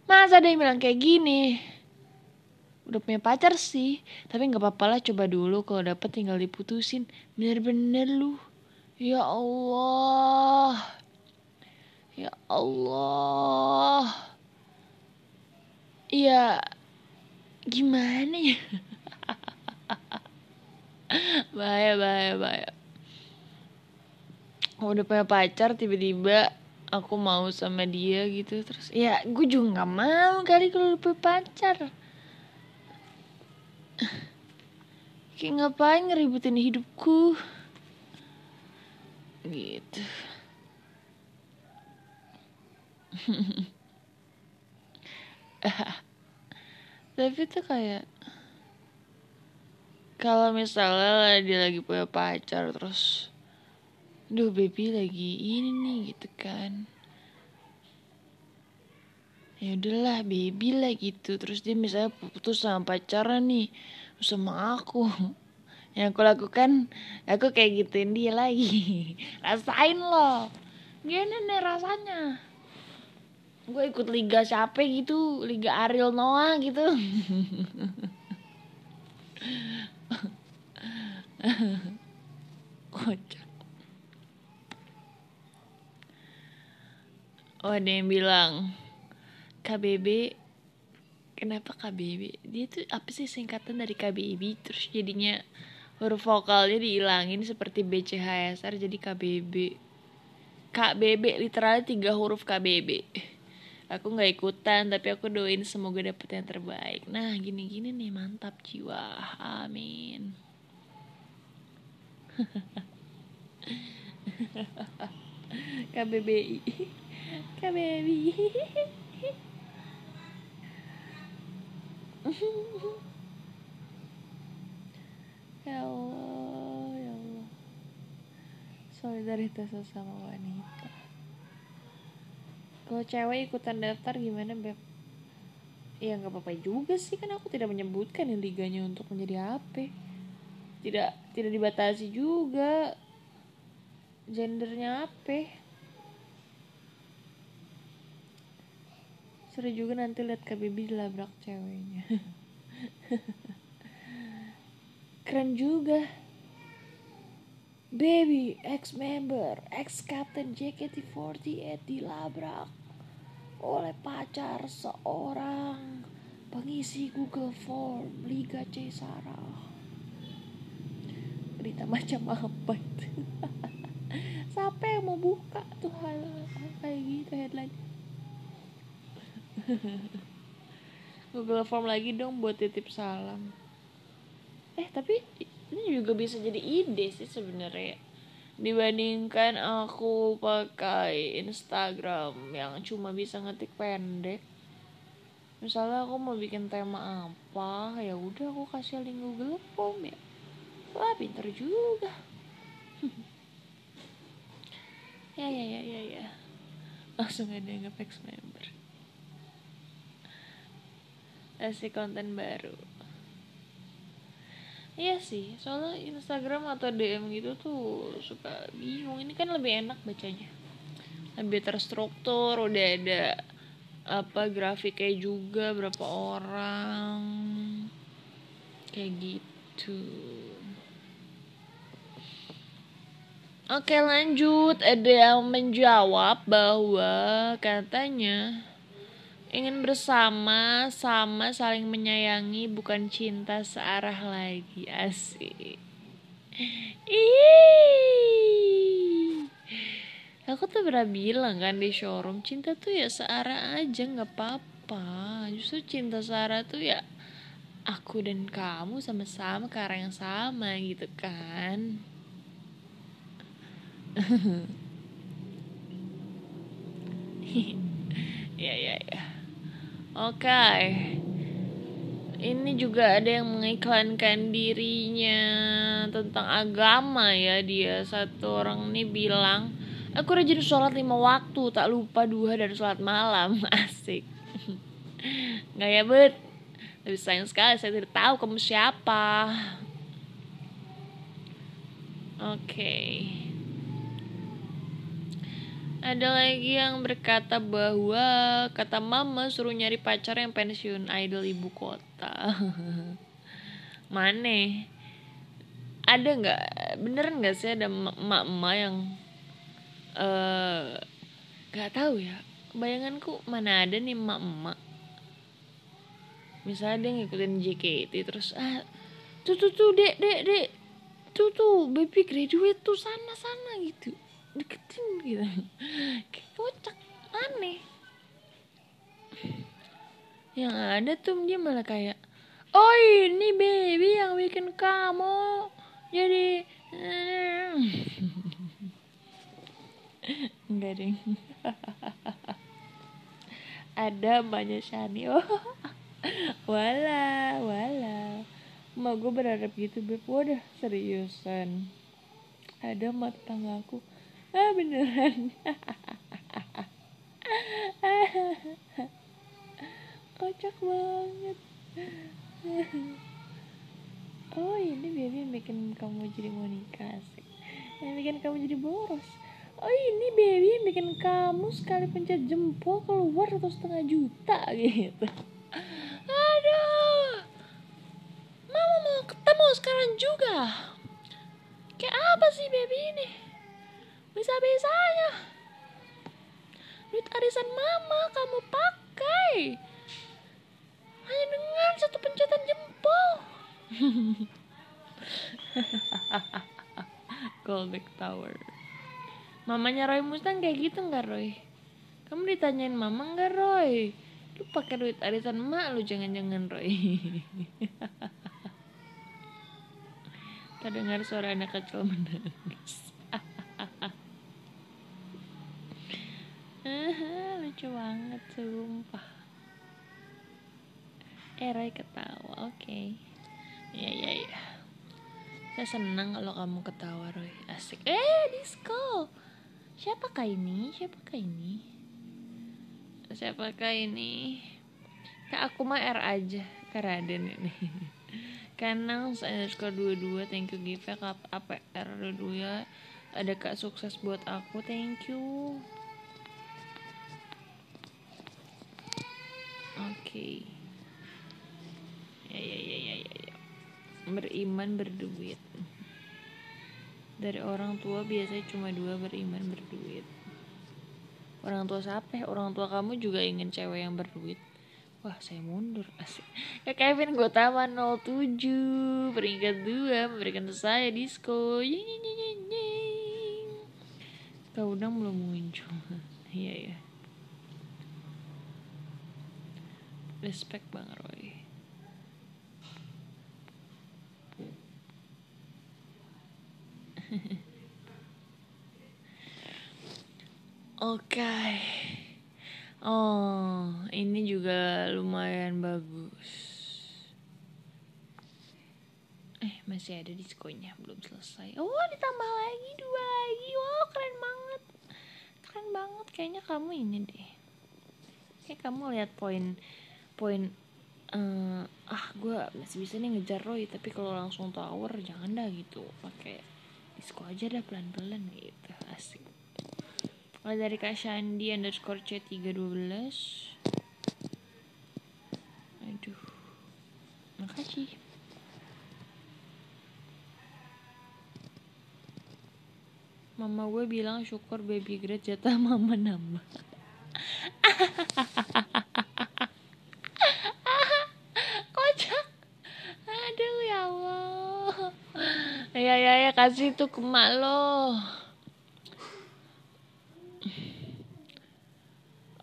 Masa ada yang bilang kayak gini? Udah punya pacar sih, tapi nggak apa-apa lah coba dulu. Kalau dapet tinggal diputusin. Bener-bener lu, ya Allah, ya Allah, ya gimana ya? bahaya bahaya bahaya. Udah punya pacar tiba-tiba aku mau sama dia gitu. Terus ya gue juga nggak mau kali kalau punya pacar kayak ngapain ngeributin hidupku? Gitu. Tapi tuh kayak kalau misalnya dia lagi punya pacar terus duh baby lagi ini nih gitu kan ya udahlah baby lah gitu. Terus dia misalnya putus sama pacaran nih sama aku. Yang aku lakukan aku kayak gituin dia lagi. Rasain loh. Gini nih rasanya? Gue ikut liga siapa gitu? Liga Ariel Noah gitu. Kocak. Oh ada yang bilang KBB kenapa KBB dia tuh apa sih singkatan dari KBB terus jadinya huruf vokalnya dihilangin seperti BCHSR jadi KBB KBB literalnya tiga huruf KBB aku nggak ikutan tapi aku doain semoga dapet yang terbaik. Nah gini-gini nih mantap jiwa. Amin. KBBI KBBI ya Allah ya Allah. Solidaritas sesama wanita kalau cewek ikutan daftar gimana beb? Ya nggak apa-apa juga sih kan aku tidak menyebutkan yang liganya untuk menjadi apa tidak tidak dibatasi juga gendernya apa seru juga nanti lihat KBB dilabrak ceweknya. Keren juga. Baby ex member ex captain JKT48 dilabrak oleh pacar seorang pengisi Google Form Liga C Sarah berita macam apa itu? Siapa yang mau buka tuh hal, hal kayak gitu headline Google Form lagi dong buat titip salam. Eh tapi ini juga bisa jadi ide sih sebenarnya. Dibandingkan aku pakai Instagram yang cuma bisa ngetik pendek. Misalnya aku mau bikin tema apa ya udah aku kasih link Google Form ya. Wah pinter juga. Ya ya ya ya ya. Langsung ada yang nge member kasih konten baru Iya sih, soalnya Instagram atau DM gitu tuh suka bingung. Ini kan lebih enak bacanya. Lebih terstruktur, udah ada apa grafiknya juga berapa orang kayak gitu. Oke lanjut, ada yang menjawab bahwa katanya ingin bersama sama saling menyayangi bukan cinta searah lagi. Asik. Ih. aku tuh pernah bilang kan di showroom cinta tuh ya searah aja nggak apa-apa. Justru cinta searah tuh ya aku dan kamu sama-sama ke yang sama gitu kan. Ya ya ya Oke. Okay. Ini juga ada yang mengiklankan dirinya tentang agama ya dia. Satu orang nih bilang, aku rajin sholat lima waktu, tak lupa duha dan sholat malam. Asik. Gak ya bet? Tapi sayang sekali saya tidak tahu kamu siapa. Oke. Okay. Ada lagi yang berkata bahwa kata mama suruh nyari pacar yang pensiun idol ibu kota. Mana? Ada nggak? Bener nggak sih ada emak-emak yang uh, nggak tahu ya? Bayanganku mana ada nih emak-emak. Misalnya dia ngikutin JKT terus ah tuh tuh tuh dek dek dek tuh tuh baby graduate tuh sana sana gitu deketin gitu. Kayak kocak aneh. Yang ada tuh dia malah kayak oh ini baby yang bikin kamu jadi enggak deh. Ada banyak Shani. Oh wala wala mau gue berharap gitu beb. Wadah seriusan. Ada mata tanggaku ah beneran. Kocak banget. Oh ini baby yang bikin kamu jadi mau nikah sih yang bikin kamu jadi boros. Oh ini baby yang bikin kamu sekali pencet jempol keluar satu setengah juta gitu. Aduh. Mama mau kamu sekarang juga. Kayak apa sih baby ini? Bisa-bisanya. Duit arisan mama kamu pakai. Hanya dengan satu pencetan jempol. Goldback Tower. Mamanya Roy Mustang kayak gitu nggak Roy? Kamu ditanyain mama nggak Roy? Lu pakai duit arisan emak lu jangan-jangan Roy. Terdengar suara anak kecil menangis. Lucu banget sumpah. Eh Roy ketawa, oke. Okay. Ya ya ya. Saya senang kalau kamu ketawa Roy. Asik. Eh disco. Siapakah ini? Siapakah ini? Siapakah ini? Kak aku mah R aja. Kak Raden ini. Kanang underscore dua dua thank you give kak APR dua ya ada kak sukses buat aku thank you oke. Okay. ya ya ya ya ya ya. Beriman berduit. Dari orang tua biasanya cuma dua beriman berduit. Orang tua siapa? Orang tua kamu juga ingin cewek yang berduit. Wah saya mundur. Asik. Ya Kevin Gotama 07 Peringkat 2 Memberikan saya disco. Ying ying ying ying Kau belum muncul. Iya ya Respect Bang Roy Oke okay. Oh, ini juga lumayan bagus. Eh, masih ada diskonya, belum selesai. Oh, ditambah lagi dua lagi. Wow, keren banget. Keren banget. Kayaknya kamu ini deh. Kayak kamu lihat poin poin uh, ah gue masih bisa nih ngejar Roy tapi kalau langsung tower jangan dah gitu. Pakai disko aja dah pelan-pelan gitu asik. Mulai dari Kak Shandi underscore C312 aduh makasih. Mama gue bilang syukur baby grade jatah mama nambah kocak aduh ya Allah ya ya ya kasih tuh ke mak lo.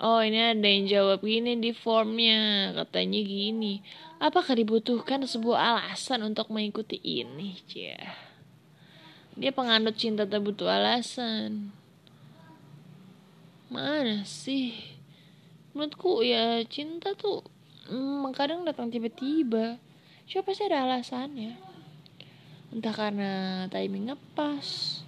Oh ini ada yang jawab gini di formnya. Katanya gini Apakah dibutuhkan sebuah alasan untuk mengikuti ini Cia Dia penganut cinta tak butuh alasan. Mana sih? Menurutku ya cinta tuh hmm, Kadang datang tiba-tiba. Siapa sih ada alasannya Entah karena timingnya pas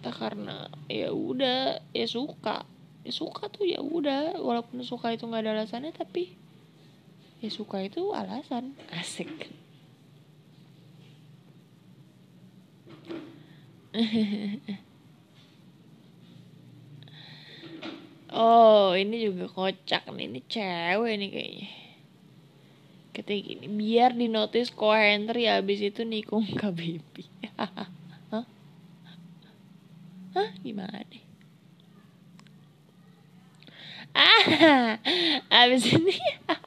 Entah karena ya udah ya suka. Ya suka tuh ya udah walaupun suka itu nggak ada alasannya tapi ya suka itu alasan. Asik. Oh ini juga kocak nih ini cewek nih kayaknya katanya gini biar di notice ko Henry abis itu nikung KBP Hah? Hah? Gimana deh? ah abis ini ah,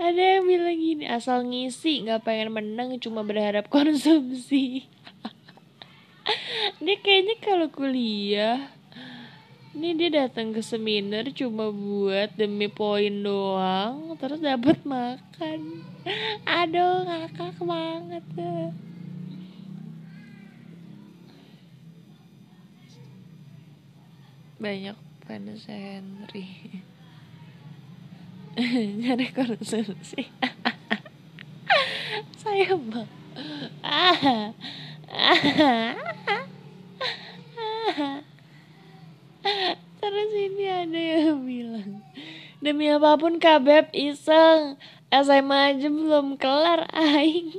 ada yang bilang gini asal ngisi nggak pengen menang cuma berharap konsumsi dia kayaknya kalau kuliah ini dia datang ke seminar cuma buat demi poin doang terus dapat makan. Aduh ngakak banget. Banyak fans Henry. Nyari konsumsi saya bang ah, terus ini ada yang bilang demi apa pun kabeb iseng. SMA aja belum kelar aing.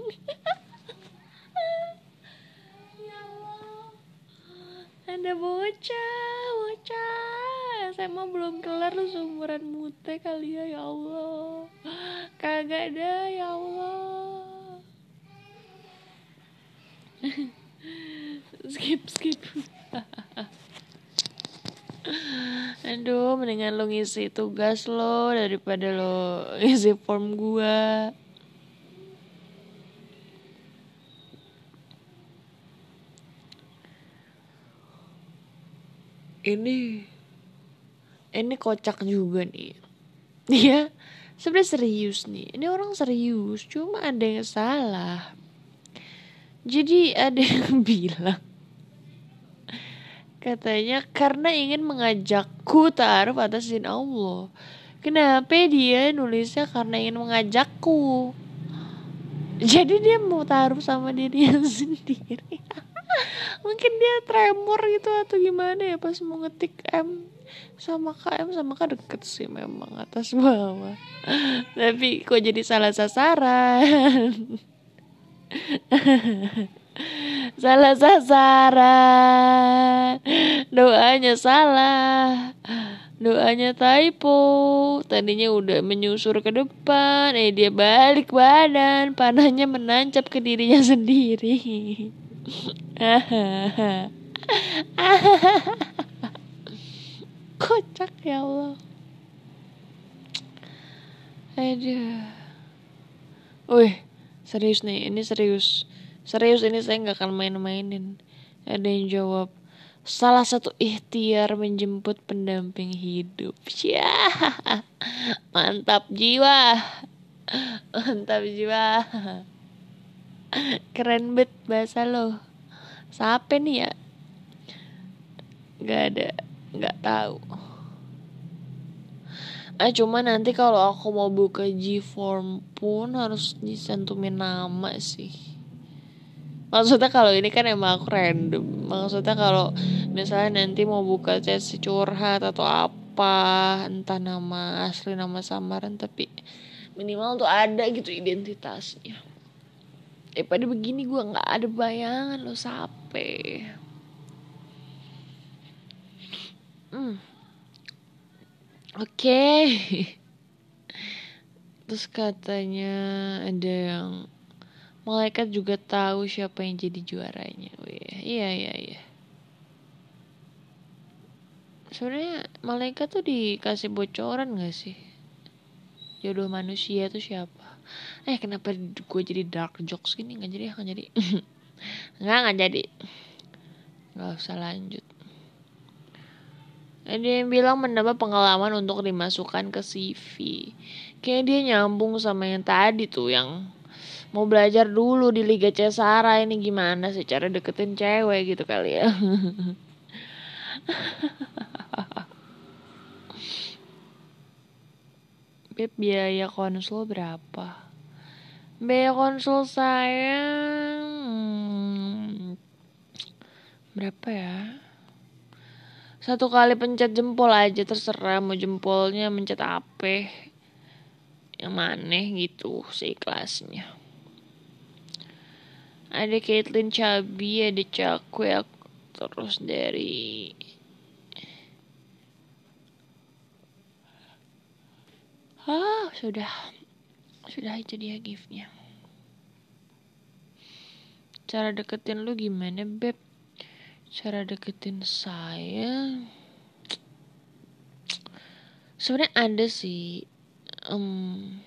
Ada bocah bocah. SMA belum kelar lu seumuran mute kali ya ya Allah. Kagak ada ya Allah. Skip skip aduh mendingan lo ngisi tugas lo daripada lo ngisi form gua. Ini ini kocak juga nih. Dia sebenarnya serius nih. Ini orang serius cuma ada yang salah. Jadi ada yang bilang katanya karena ingin mengajakku taruh atas izin Allah. Kenapa dia nulisnya karena ingin mengajakku? Jadi dia mau taruh sama dirinya sendiri. Mungkin dia tremor gitu atau gimana ya pas mau ngetik M sama KM sama K deket sih memang atas bawah. Tapi kok jadi salah sasaran salah sasaran. Doanya salah. Doanya typo. Tadinya udah menyusur ke depan. Eh dia balik badan. Panahnya menancap ke dirinya sendiri. Kocak ya Allah. Aduh. Wih serius nih. Ini serius serius ini saya nggak akan main-mainin. Ada yang jawab salah satu ikhtiar menjemput pendamping hidup. Ya mantap jiwa. Mantap jiwa. Keren bet bahasa lo. Siapa nih ya. Nggak ada nggak tahu. Ah cuma nanti kalau aku mau buka G form pun harus disentumin nama sih maksudnya kalau ini kan emang aku random maksudnya kalau misalnya nanti mau buka sesi curhat atau apa entah nama asli nama samaran tapi minimal tuh ada gitu identitasnya eh pada begini gue nggak ada bayangan lo sape hmm. oke okay. terus katanya ada yang malaikat juga tahu siapa yang jadi juaranya. Wih, iya iya iya. Sebenarnya malaikat tuh dikasih bocoran gak sih? Jodoh manusia tuh siapa? Eh kenapa gue jadi dark jokes gini? Nggak jadi nggak jadi. Nggak nggak jadi. Nggak usah lanjut. Ada yang bilang menambah pengalaman untuk dimasukkan ke CV kayak dia nyambung sama yang tadi tuh yang mau belajar dulu di Liga Cesara ini gimana sih cara deketin cewek gitu kali ya Beb biaya konsul berapa? Biaya konsul saya hmm, berapa ya? Satu kali pencet jempol aja terserah mau jempolnya mencet apa yang mana gitu seikhlasnya. Ada Caitlyn Chabi, ada Cakwe, terus dari Ah, sudah. Sudah itu dia giftnya. Cara deketin lu gimana beb? Cara deketin saya? Sebenarnya ada sih. Um,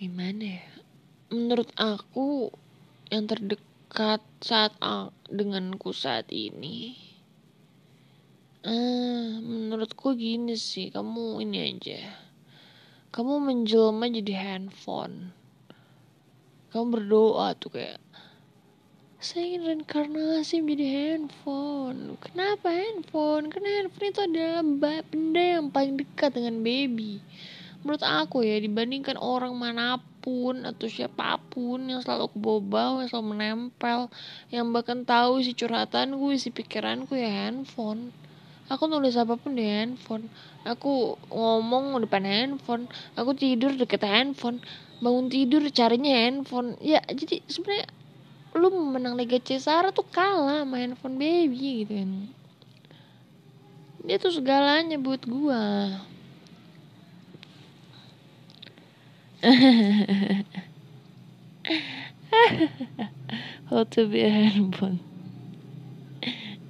gimana ya? Menurut aku yang terdekat saat denganku saat ini. Uh, menurutku gini sih kamu ini aja. Kamu menjelma jadi handphone. Kamu berdoa tuh kayak saya ingin reinkarnasi menjadi handphone. Kenapa handphone? Karena handphone itu adalah benda yang paling dekat dengan baby menurut aku ya dibandingkan orang mana pun atau siapa pun yang selalu bawa yang selalu menempel yang bahkan tahu isi curhatanku isi pikiranku ya handphone. Aku nulis apa pun di handphone. Aku ngomong depan handphone aku tidur deket handphone bangun tidur carinya handphone. Ya jadi sebenarnya lu menang Liga Cesara tuh kalah sama handphone baby gitu kan. Dia tuh segalanya buat gua how to be a handphone.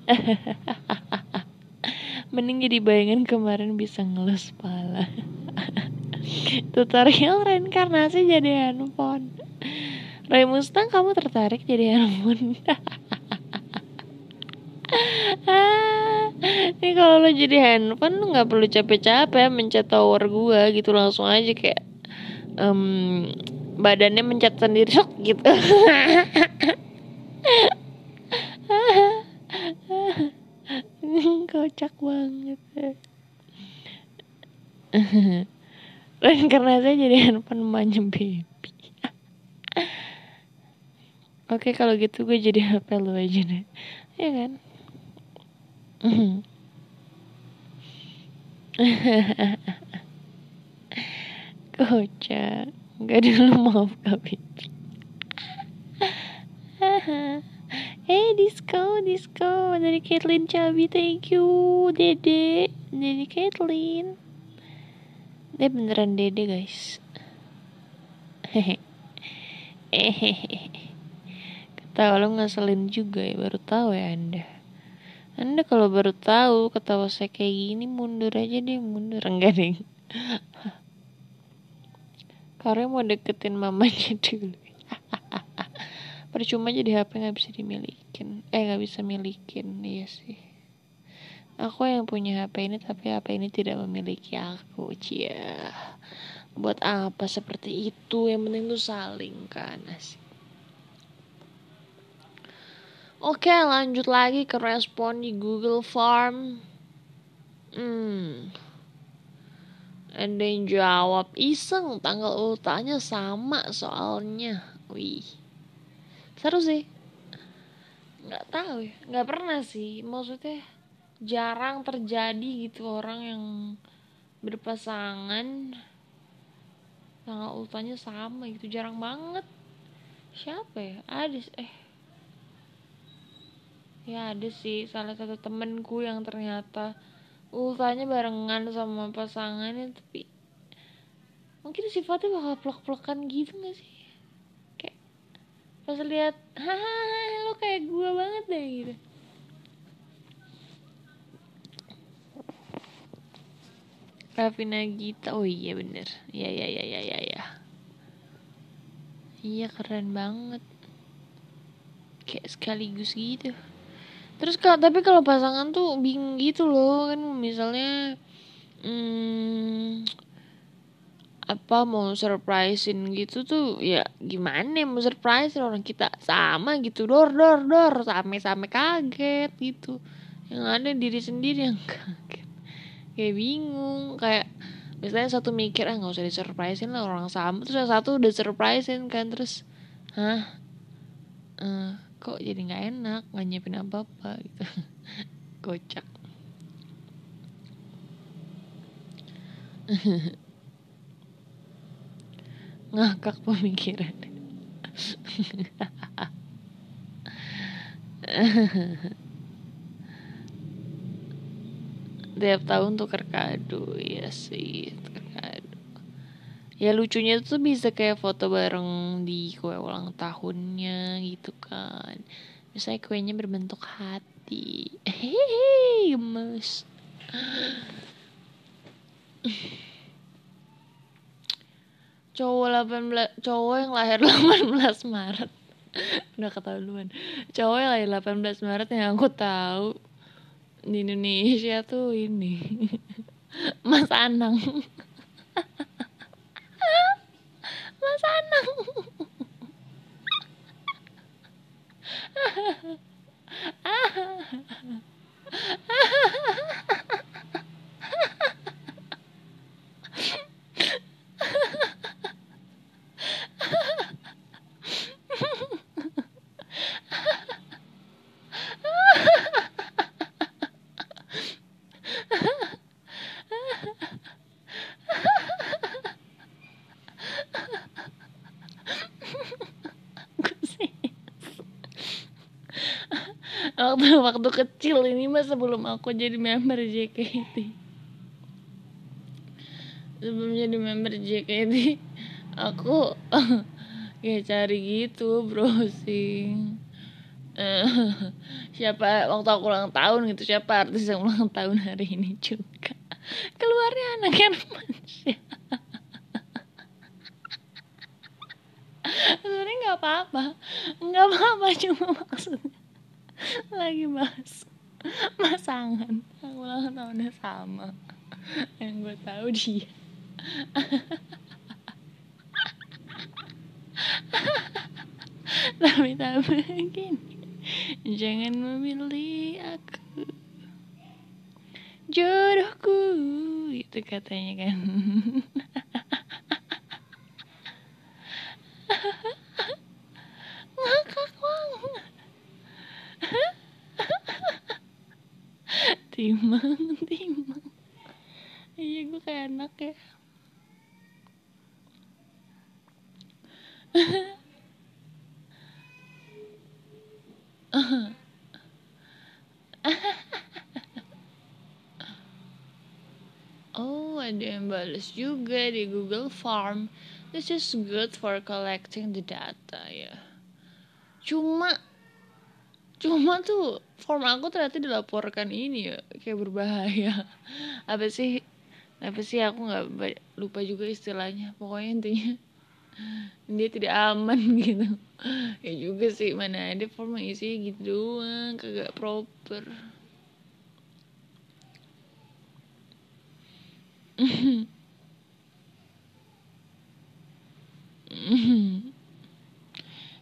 Mending jadi bayangan kemarin bisa ngelus pala. Tutorial reinkarnasi jadi handphone. Ray Mustang kamu tertarik jadi handphone? Ini kalau lo jadi handphone nggak perlu capek-capek mencet tower gua gitu langsung aja kayak um, badannya mencet sendiri sok gitu. Kocak banget. Dan karena saya jadi handphone emaknya baby. Oke kalau gitu gue jadi HP lu aja deh. Ya kan kocak Gak dulu maaf kak Bibi Hey disco disco. Dari Caitlyn Cabi thank you. Dede. Dari Caitlyn. Dia beneran Dede guys. Hehe Ketawa lo ngeselin juga ya baru tahu ya anda. Anda kalau baru tahu ketawa saya kayak gini mundur aja deh mundur. Enggak deh Karena mau deketin mamanya dulu. Percuma jadi HP nggak bisa dimilikin. Eh nggak bisa milikin iya sih. Aku yang punya HP ini tapi HP ini tidak memiliki aku cia. Buat apa seperti itu? Yang penting tuh saling kan? Asik. Oke lanjut lagi ke respon di Google Form Hmm Yang jawab Iseng tanggal ultanya sama soalnya. Wih. Seru sih. Nggak tahu ya nggak pernah sih. Maksudnya jarang terjadi gitu orang yang berpasangan tanggal ultanya sama gitu. Jarang banget. Siapa ya? Ada eh. Ya ada sih. Salah satu temenku yang ternyata ultanya barengan sama pasangannya tapi mungkin sifatnya bakal plek-plekan gitu gak sih? Pas lihat hahaha lo kayak gue banget deh gitu. Rafina Gita oh iya bener. Iya iya iya iya iya iya. Iya keren banget. Kayak sekaligus gitu terus kalau tapi kalau pasangan tuh bingung gitu loh kan misalnya hmm, apa mau surprisein gitu tuh ya gimana mau surprisein orang kita? Sama gitu dor dor dor same same kaget gitu. Yang ada diri sendiri yang kaget. Kayak bingung kayak misalnya satu mikir ah nggak usah disurprisein lah orang sama. Terus yang satu udah surprisein kan terus hah? Uh, kok jadi nggak enak nggak nyiapin apa apa gitu. Kocak. Ngakak pemikiran. Tiap tahun tukar kado ya sih ya lucunya tuh bisa kayak foto bareng di kue ulang tahunnya gitu kan. Misalnya kuenya berbentuk hati. Hehehe gemes. Cowok 18 cowok yang lahir 18 Maret. Udah ketahuan cowok yang lahir 18 Maret yang aku tahu di Indonesia tuh ini. Mas Anang waktu kecil ini mah sebelum aku jadi member JKT sebelum jadi member JKT aku ya cari gitu browsing siapa waktu aku ulang tahun gitu siapa artis yang ulang tahun hari ini juga. Keluarnya anak Hermansyah sebenarnya nggak apa-apa. Nggak apa-apa cuma maksudnya lagi bahas pasangan yang ulang tahunnya sama. Yang gue tahu dia. Tapi tak begini Jangan memilih aku. Jodohku Itu katanya kan. Ngakak bang Timang, ya oh, ada yang balas juga di Google Form. This is good for collecting the data ya. Cuma cuma tuh form aku ternyata dilaporkan ini ya kayak berbahaya. Apa sih? Apa sih aku nggak lupa juga istilahnya. Pokoknya intinya dia tidak aman gitu. Ya juga sih mana ada form isinya gitu doang kagak proper.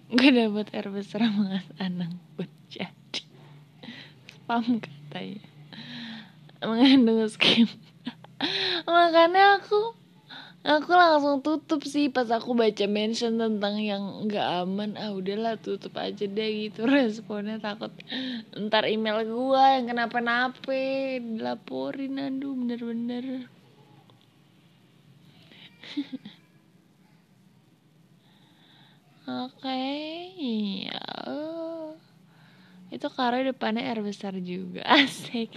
Gue dapet air besar mengas anang pun jadi. Spam katanya. Mengandung skim makanya aku aku langsung tutup sih pas aku baca mention tentang yang nggak aman ah udahlah tutup aja deh gitu responnya takut ntar email gua yang kenapa-napa dilaporin aduh bener-bener Oke, okay, ya. Itu karo depannya R besar juga. Asik.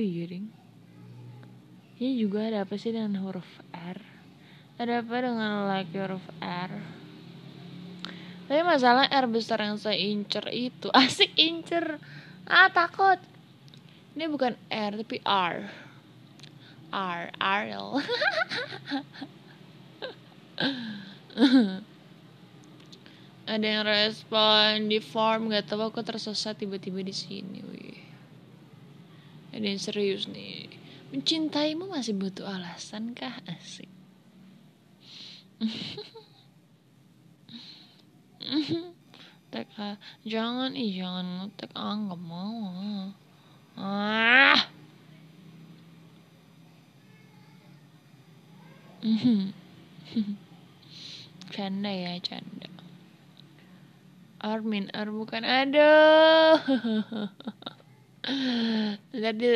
Iya ding ini juga ada apa sih dengan huruf R? Ada apa dengan like huruf R? Tapi masalah R besar yang saya incer itu. Asik incer. Ah takut. Ini bukan R tapi R. R R L. Ada yang respon di form gak tahu aku tersesat tiba-tiba di sini wih ada yang serius nih. Mencintaimu masih butuh alasan kah? Asik. Tek ah, jangan ih jangan ngetek ah nggak mau ah. Canda ya canda. Armin Ar bukan. Aduh Tadi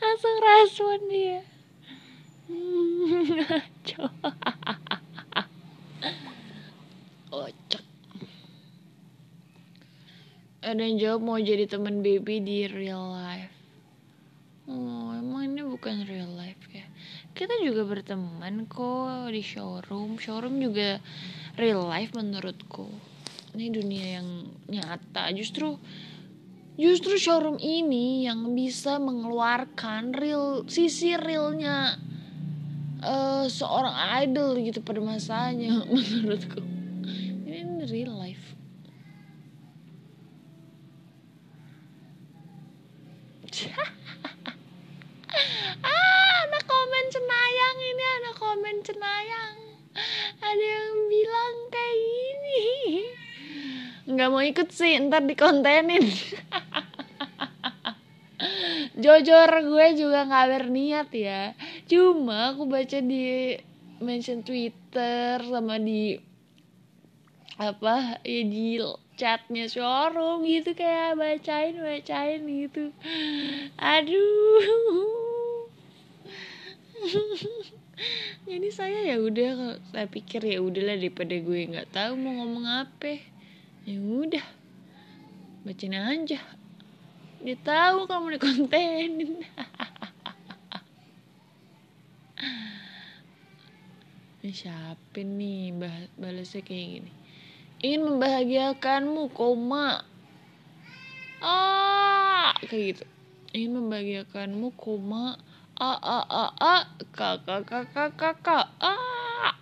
langsung respon dia. Ocak Ada yang jawab mau jadi teman baby di real life. Oh emang ini bukan real life kita juga berteman kok di showroom. Showroom juga real life menurutku. Ini dunia yang nyata. Justru justru showroom ini yang bisa mengeluarkan real sisi realnya uh, seorang idol gitu pada masanya menurutku. Ini real life cenayang ini ada komen cenayang. Ada yang bilang kayak gini. Nggak mau ikut sih ntar dikontenin. Jujur gue juga nggak berniat ya. Cuma aku baca di mention twitter sama di apa ya di chatnya showroom gitu kayak bacain bacain gitu. Aduh jadi saya ya udah saya pikir ya udahlah daripada gue nggak tahu mau ngomong apa ya udah bacain aja. Dia tahu kamu dikontenin ini siapa nih balasnya kayak gini? Ingin membahagiakanmu koma. Ah kayak gitu. Ingin membahagiakanmu koma a a a a k k k k k k a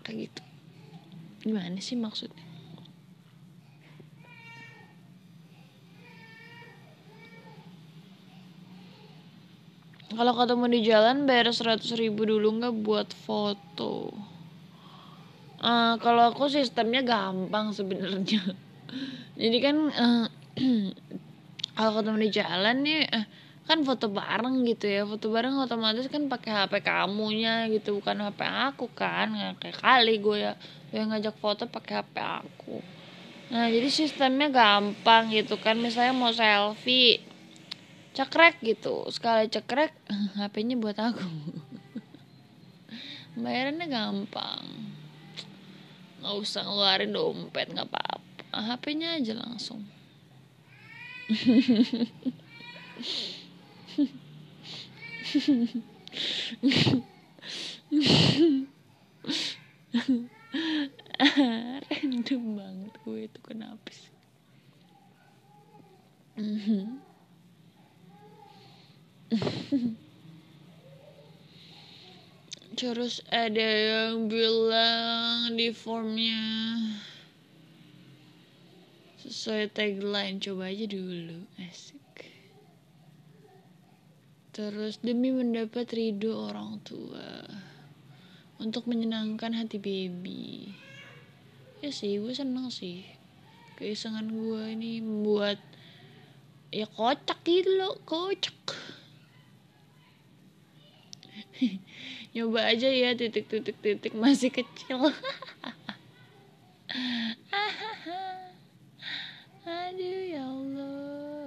kayak gitu. Gimana sih maksudnya? Kalau ketemu di jalan bayar seratus ribu dulu nggak buat foto? Uh, kalau aku sistemnya gampang sebenarnya. Jadi kan uh, kalau ketemu di jalan nih uh, kan foto bareng gitu ya. Foto bareng otomatis kan pakai HP kamunya gitu bukan HP aku kan. Nggak kayak kali gue ya gue ngajak foto pakai HP aku. Nah jadi sistemnya gampang gitu kan. Misalnya mau selfie cekrek gitu. Sekali cekrek HP-nya buat aku. Bayarannya gampang. Nggak usah ngeluarin dompet nggak apa-apa. HP-nya aja langsung random banget gue itu kenapa sih Terus ada yang bilang di formnya sesuai tagline coba aja dulu asik. Terus demi mendapat ridho orang tua. Untuk menyenangkan hati baby. Ya sih gue seneng sih. Keisengan gue ini membuat ya kocak gitu loh kocak. Nyoba aja ya titik-titik-titik masih kecil. Aduh ya Allah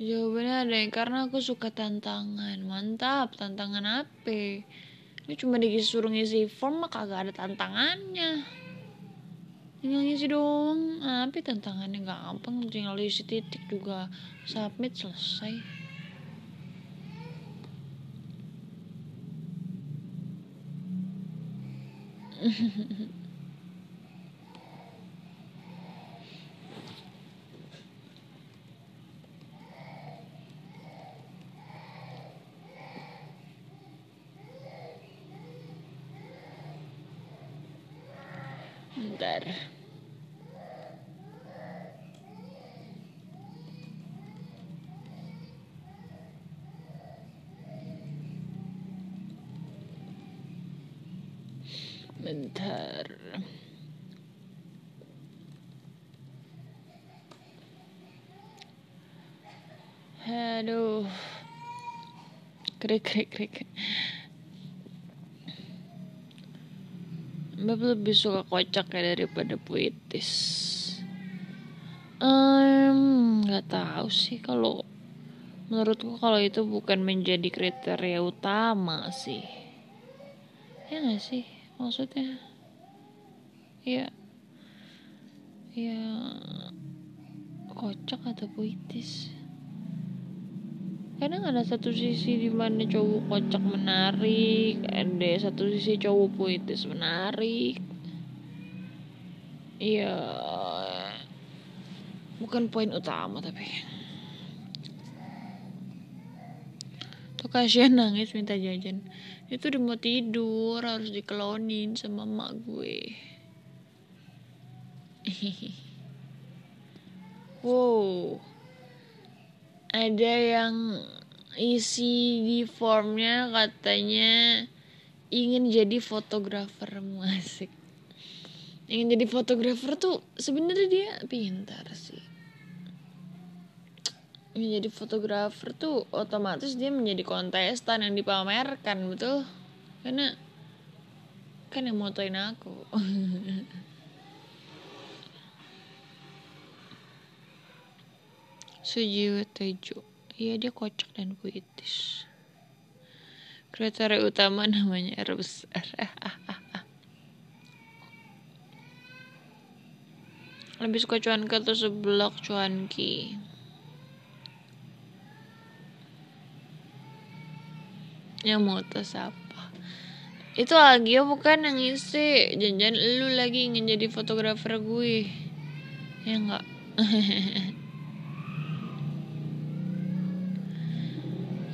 jawabannya ada yang karena aku suka tantangan. Mantap. Tantangan apa? Ini cuma disuruh ngisi form mah kagak ada tantangannya. Tinggal ngisi doang. Apa tantangannya? Gampang. Tinggal isi titik juga. Submit selesai Bentar. Bentar. Aduh. Krik krik krik. Mbak lebih suka kocak ya daripada puitis. Um, nggak tahu sih kalau menurutku kalau itu bukan menjadi kriteria utama sih. Ya nggak sih maksudnya? Ya, ya kocak atau puitis kadang ada satu sisi di mana cowok kocak menarik ada satu sisi cowok puitis menarik. Iya. Bukan poin utama tapi. Tuh kasihan nangis minta jajan. Itu udah mau tidur harus dikelonin sama mak gue. Wow ada yang isi di formnya katanya ingin jadi fotografer musik ingin jadi fotografer tuh sebenarnya dia pintar sih. Ingin jadi fotografer tuh otomatis dia menjadi kontestan yang dipamerkan betul? Karena kan yang motoin aku Sujiwo Tejo Iya dia kocak dan puitis. Kriteria utama namanya R besar lebih suka cuanki atau seblak cuanki yang mau apa? Itu Agio bukan yang isi janjian lu lagi ingin jadi fotografer gue. Ya enggak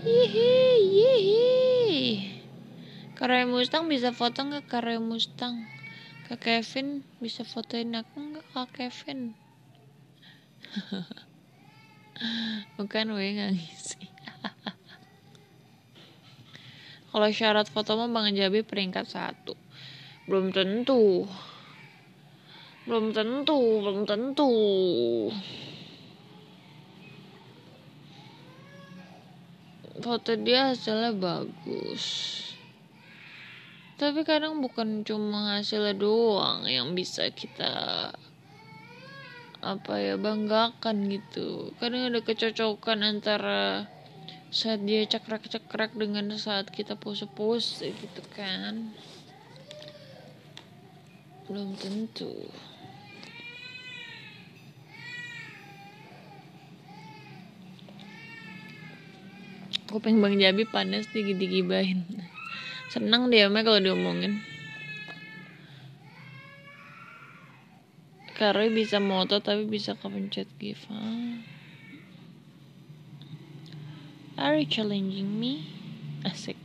Hihi, hihi. Karya Mustang bisa foto nggak Karya Mustang? Kak Kevin bisa fotoin aku nggak Kak Kevin? Bukan gue nggak ngisi. Kalau syarat foto mah Bang Jabi peringkat satu. Belum tentu. Belum tentu, belum tentu. Foto dia hasilnya bagus. Tapi kadang bukan cuma hasilnya doang yang bisa kita apa ya banggakan gitu. Kadang ada kecocokan antara saat dia cekrek-cekrek dengan saat kita pose-pose gitu kan. Belum tentu kuping Bang Jabi panas digigit-gibahin senang dia mah kalau diomongin. Karena bisa moto tapi bisa kepencet give huh? Are you challenging me? Asik.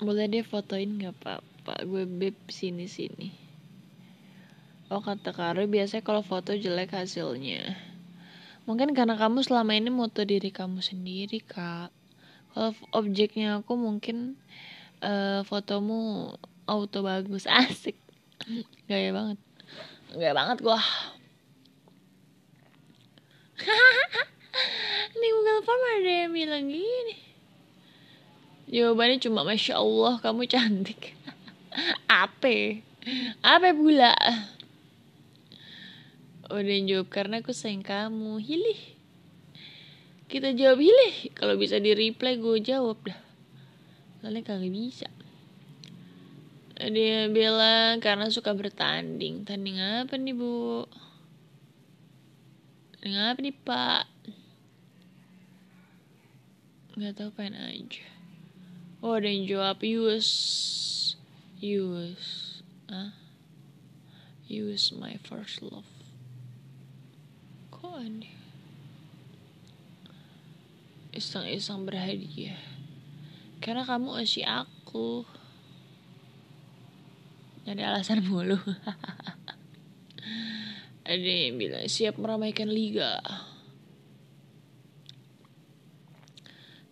Boleh deh fotoin gak apa-apa Gue beb sini-sini Oh kata Karo biasanya kalau foto jelek hasilnya. Mungkin karena kamu selama ini moto diri kamu sendiri kak. Kalau objeknya aku mungkin uh, fotomu auto bagus asik. Gaya banget. Gaya banget gua. Di Google Form ada yang bilang gini. Jawabannya cuma Masya Allah kamu cantik. Apa? Apa pula? Udah jawab karena aku sayang kamu. Hilih. Kita jawab hilih. Kalau bisa di reply gue jawab dah. Soalnya kagak bisa. Dia bilang karena suka bertanding. Tanding apa nih bu? Tanding apa nih pak? Nggak tahu pengen aja. Oh ada yang jawab use use ah use my first love aneh iseng-iseng berhadiah. Karena kamu usia aku. Nyari alasan mulu. Ada yang bilang siap meramaikan liga.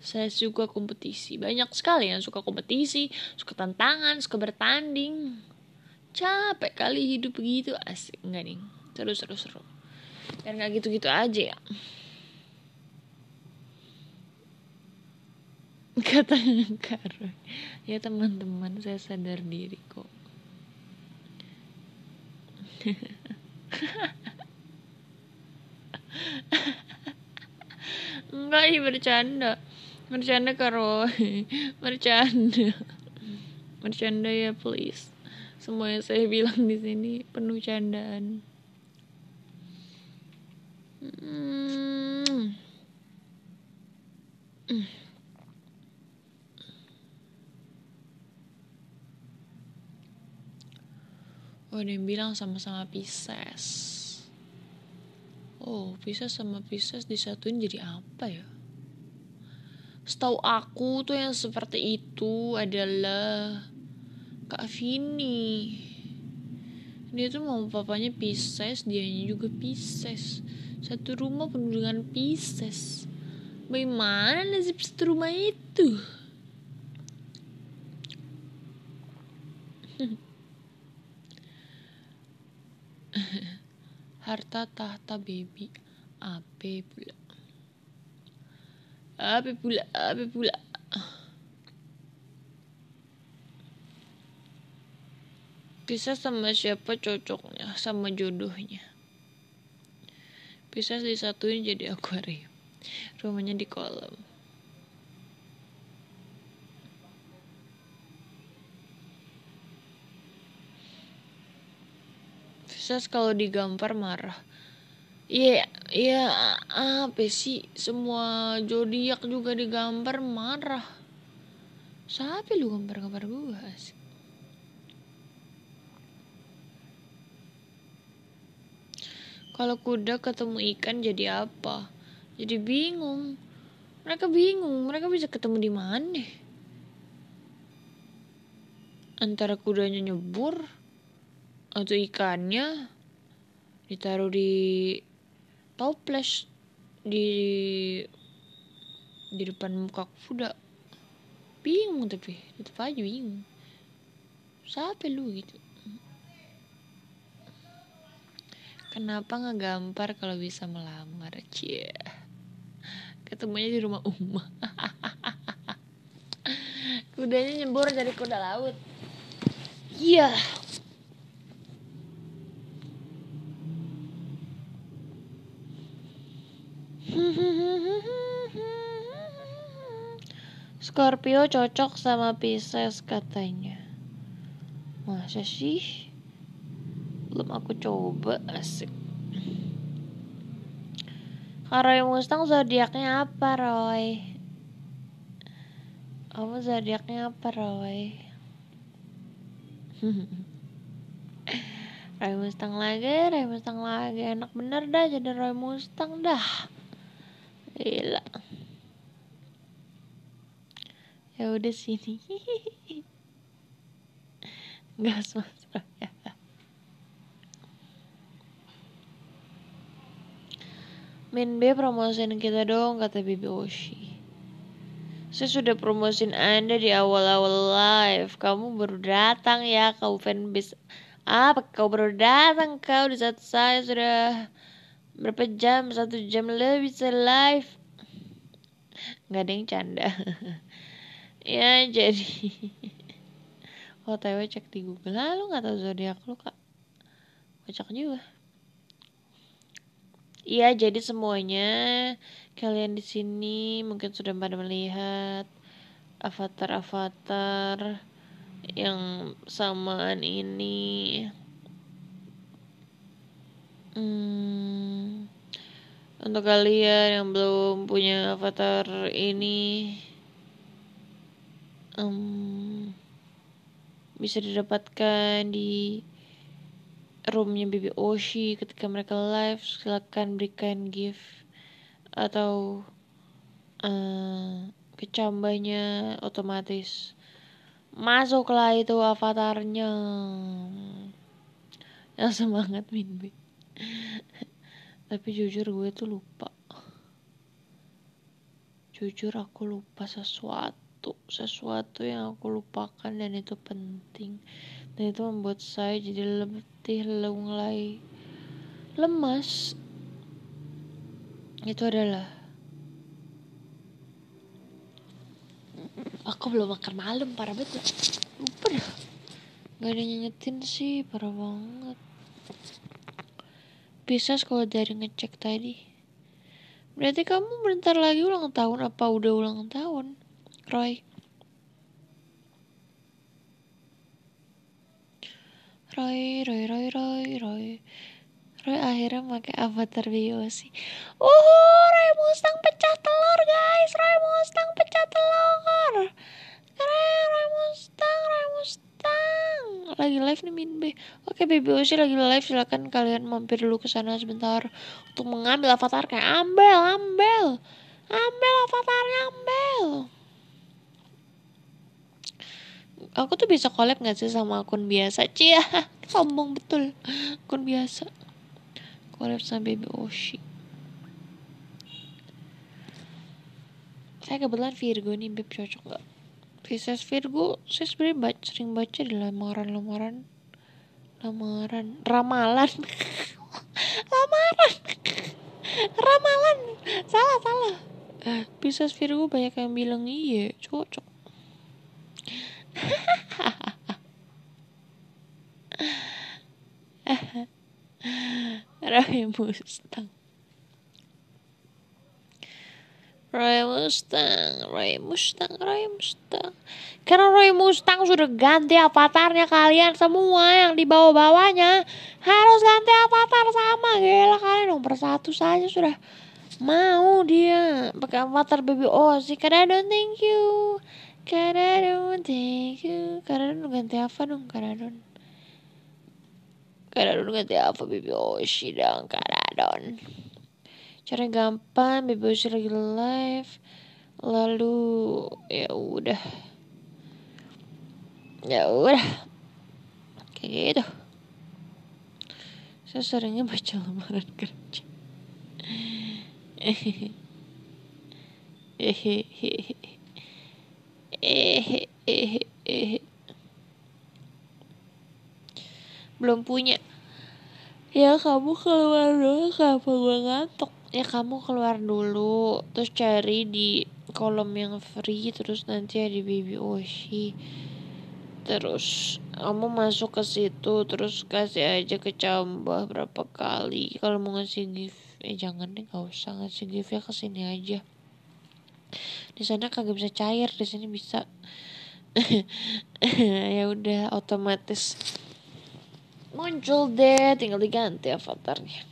Saya suka kompetisi. Banyak sekali yang suka kompetisi suka tantangan suka bertanding. Capek kali hidup begitu. Asik. Enggak nih seru dan nggak gitu-gitu aja ya. Kata Karo ya teman-teman saya sadar diri kok. Enggak sih bercanda. Bercanda karo bercanda. Bercanda ya please. Semua yang saya bilang di sini penuh candaan Hmm. Oh, ada yang bilang sama-sama Pisces. Oh, Pisces sama Pisces disatuin jadi apa ya? Setahu aku tuh yang seperti itu adalah Kak Vini. Dia tuh mau papanya Pisces, dianya juga Pisces satu rumah penuh dengan Pisces. Bagaimana nasib satu rumah itu? Harta tahta baby. Apa pula? Apa pula? Apa pula? Bisa sama siapa cocoknya? Sama jodohnya Pisces disatuin jadi akuarium. Rumahnya di kolam. Pisces kalau digampar marah. Iya, yeah, iya yeah, apa sih? Semua zodiak juga digambar marah. Siapa lu gambar-gambar gue sih Kalau kuda ketemu ikan jadi apa? Jadi bingung. Mereka bingung, mereka bisa ketemu di mana? Antara kudanya nyebur atau ikannya ditaruh di toples di di depan muka kuda bingung tapi tetap aja bingung siapa lu gitu kenapa ngegampar kalau bisa melamar cie ketemunya di rumah Uma kudanya nyebur dari kuda laut iya yeah. Scorpio cocok sama Pisces katanya. Masa sih? Belum aku coba asik. Roy Mustang zodiaknya apa, Roy? Kamu zodiaknya apa, Roy? Roy Mustang lagi, Roy Mustang lagi. Enak bener dah jadi Roy Mustang dah. Gila ya udah sini nggak semasa ya Min B promosiin kita dong kata Bibi Oshi. Saya sudah promosiin Anda di awal-awal live. Kamu baru datang ya kau fanbase. Apa kau baru datang? Kau di saat saya sudah Berapa jam? Satu jam lebih saya live. Gak ada yang canda. Ya jadi. OTW cek di Google. Lah lu nggak tahu zodiak lu kak. Kocak juga iya jadi semuanya kalian di sini mungkin sudah pada melihat avatar-avatar yang samaan ini. Hmm, untuk kalian yang belum punya avatar ini um, bisa didapatkan di roomnya Bibi Oshi ketika mereka live silakan berikan gift atau uh, kecambahnya otomatis. Masuklah itu avatarnya. Yang semangat Minbi tapi jujur gue tuh lupa. Jujur aku lupa sesuatu sesuatu sesuatu yang aku lupakan dan itu penting dan itu membuat saya jadi lebih lunglai lemas. Itu adalah aku belum makan malam parah banget. Lupa dah. Gak ada nyenyetin sih parah banget. Bisa kalau dari ngecek tadi. Berarti kamu bentar lagi ulang tahun apa udah ulang tahun Roy Roy Roy Roy Roy Roy Roy akhirnya pakai avatar sih. Uh, Roy Mustang pecah telur guys. Roy Mustang pecah telur. Keren Roy Mustang, Roy Mustang. Lagi live nih Min B. Oke Osi lagi live silakan kalian mampir dulu ke sana sebentar untuk mengambil avatar kayak ambil, ambil. Ambil avatarnya, ambil aku tuh bisa collab gak sih sama akun biasa? Cia sombong betul. Akun biasa. Collab sama baby Oshi. Saya kebetulan Virgo nih beb cocok gak Pisces Virgo saya sebenarnya baca, sering baca di lamaran-lamaran. Lamaran. Ramalan. Lamaran. Ramalan. Salah salah. Pisces Virgo banyak yang bilang iya cocok Roy Mustang. Roy Mustang, Roy Mustang, Roy Mustang. Karena Roy Mustang sudah ganti avatarnya kalian semua yang di bawah-bawahnya harus ganti avatar sama. Gila kalian nomor satu saja sudah mau dia pakai avatar baby Ozzy don't thank you don't thank you don't ganti apa dong Karadon Karadon ganti apa baby Ozzy dong Karadon. Cara gampang bebas lagi live lalu ya udah. Ya udah. Kayak gitu. Saya seringnya baca lamaran kerja belum punya. Ya kamu keluar dulu kenapa gue ngantuk? Ya kamu keluar dulu terus cari di kolom yang free terus nanti ada baby Oshi. Terus kamu masuk ke situ terus kasih aja ke cambah berapa kali. Kalau mau ngasih gift eh jangan deh gak usah ngasih gift ya ke sini aja di sana kagak bisa cair di sini bisa. Ya udah otomatis muncul deh tinggal diganti avatarnya.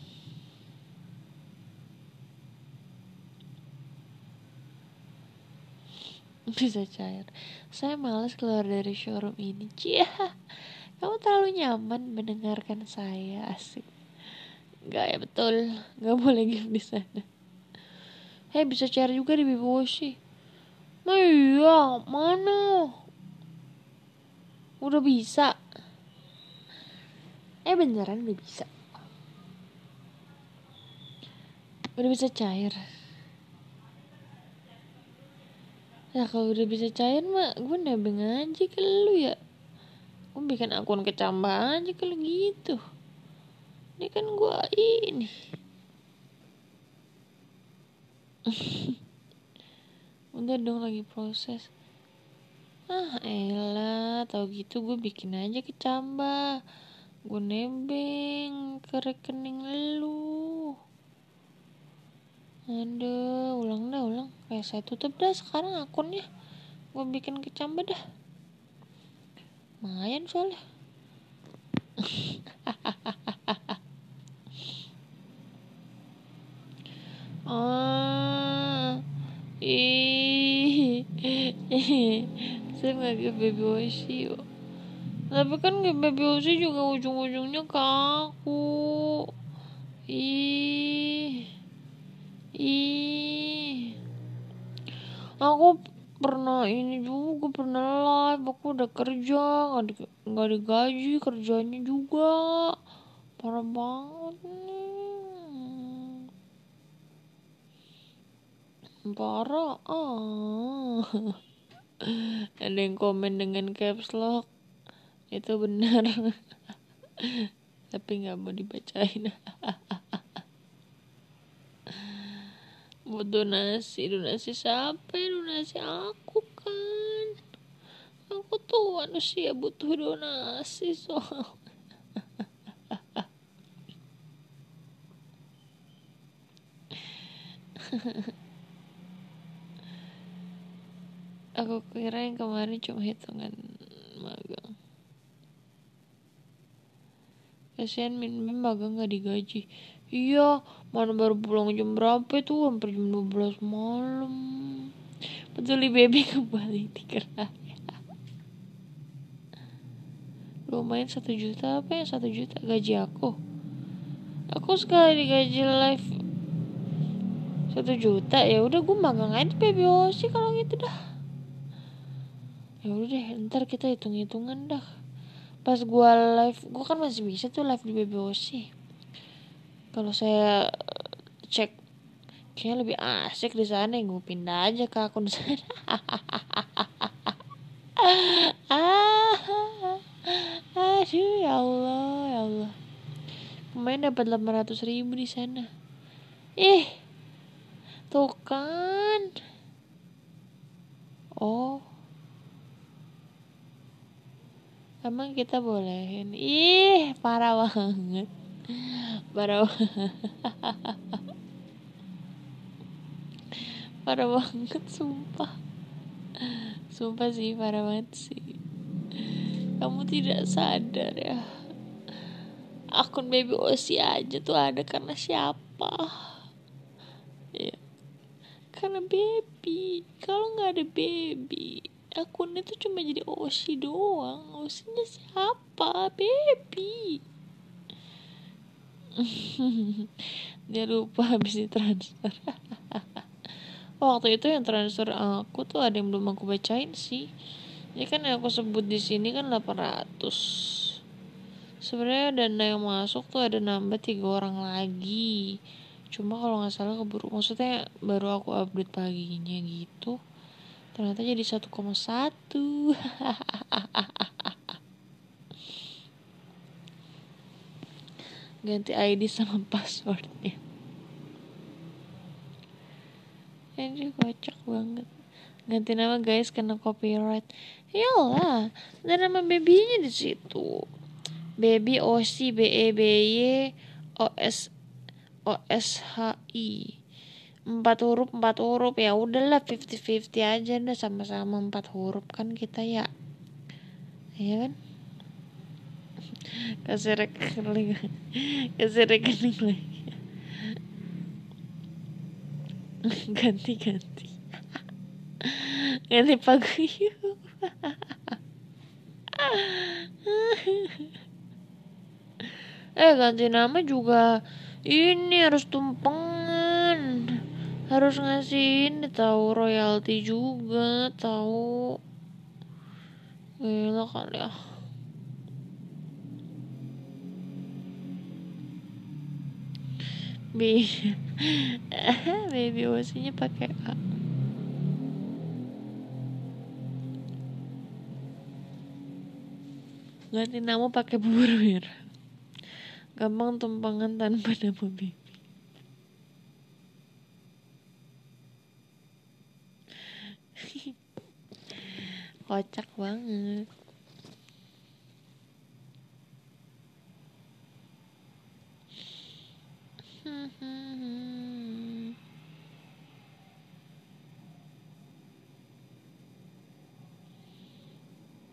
Bisa cair. Saya males keluar dari showroom ini cia kamu terlalu nyaman mendengarkan saya asik. Gak ya betul. Gak boleh gift di sana Hei bisa cair juga di Bibi Washi Nah iya Mana Udah bisa Eh beneran udah bisa Udah bisa cair Ya kalau udah bisa cair mah gue nebeng aja ke lu ya. Gue bikin akun kecambah aja kalau gitu. Ini kan gue ini. Udah dong lagi proses. Ah elah, tau gitu gue bikin aja kecambah. Gue nebeng ke rekening lu. Aduh, ulang dah, ulang. Kayak saya tutup dah sekarang akunnya. Gue bikin kecambah dah. Lumayan soalnya. oh, ih, saya nggak baby washi Tapi kan baby washi juga ujung-ujungnya kaku. Ih. Ih. Aku pernah ini juga pernah live aku udah kerja nggak di, nggak digaji kerjanya juga parah banget nih parah ah ada yang komen dengan caps lock. Itu benar. Tapi nggak mau dibacain. Buat donasi? Donasi siapa ya? Donasi aku kan. Aku tuh manusia butuh donasi soal aku kira yang kemarin cuma hitungan magang kasihan min magang gak digaji Iya, mana baru pulang jam berapa itu? Hampir jam 12 malam. Peduli baby kembali di. Lumayan satu juta apa ya satu juta gaji aku. Aku sekali gaji live satu juta ya udah gue magang aja baby sih kalau gitu dah. Ya udah deh, ntar kita hitung hitungan dah. Pas gue live, gue kan masih bisa tuh live di sih kalau saya cek kayaknya lebih asik di sana yang gue pindah aja ke akun sana aduh ya Allah ya Allah. Pemain dapat 800 ribu di sana. Ih tuh kan. Oh emang kita bolehin? Ih parah banget. Baru parah banget sumpah. Sumpah sih parah banget sih. Kamu tidak sadar ya. Akun baby Osi aja tuh ada karena siapa? Ya karena baby. Kalau nggak ada baby akunnya tuh cuma jadi Osi doang. Osinya siapa? Baby. Dia lupa habis ditransfer. Waktu itu yang transfer aku tuh ada yang belum aku bacain sih. Ya kan yang aku sebut di sini kan 800 sebenarnya dana yang masuk tuh ada nambah tiga orang lagi. Cuma kalau nggak salah keburu maksudnya baru aku update paginya gitu ternyata jadi 1,1 ganti ID sama passwordnya. Ini kocak banget. Ganti nama guys kena copyright. Iyalah ada nama babynya di situ. Baby oc b e b y o s o s h i empat huruf empat huruf. Ya udahlah fifty fifty aja dah sama-sama empat huruf kan kita ya. Ya kan? Kasih rekening kasih rekening lagi. Ganti ganti ganti paguyup eh ganti nama juga. Ini harus tumpengan harus ngasih ini tahu royalti juga tahu gila kali ya. Baby baby osinya pakai A. Ganti nama pakai bubur merah gampang tumpangan tanpa nama baby kocak banget.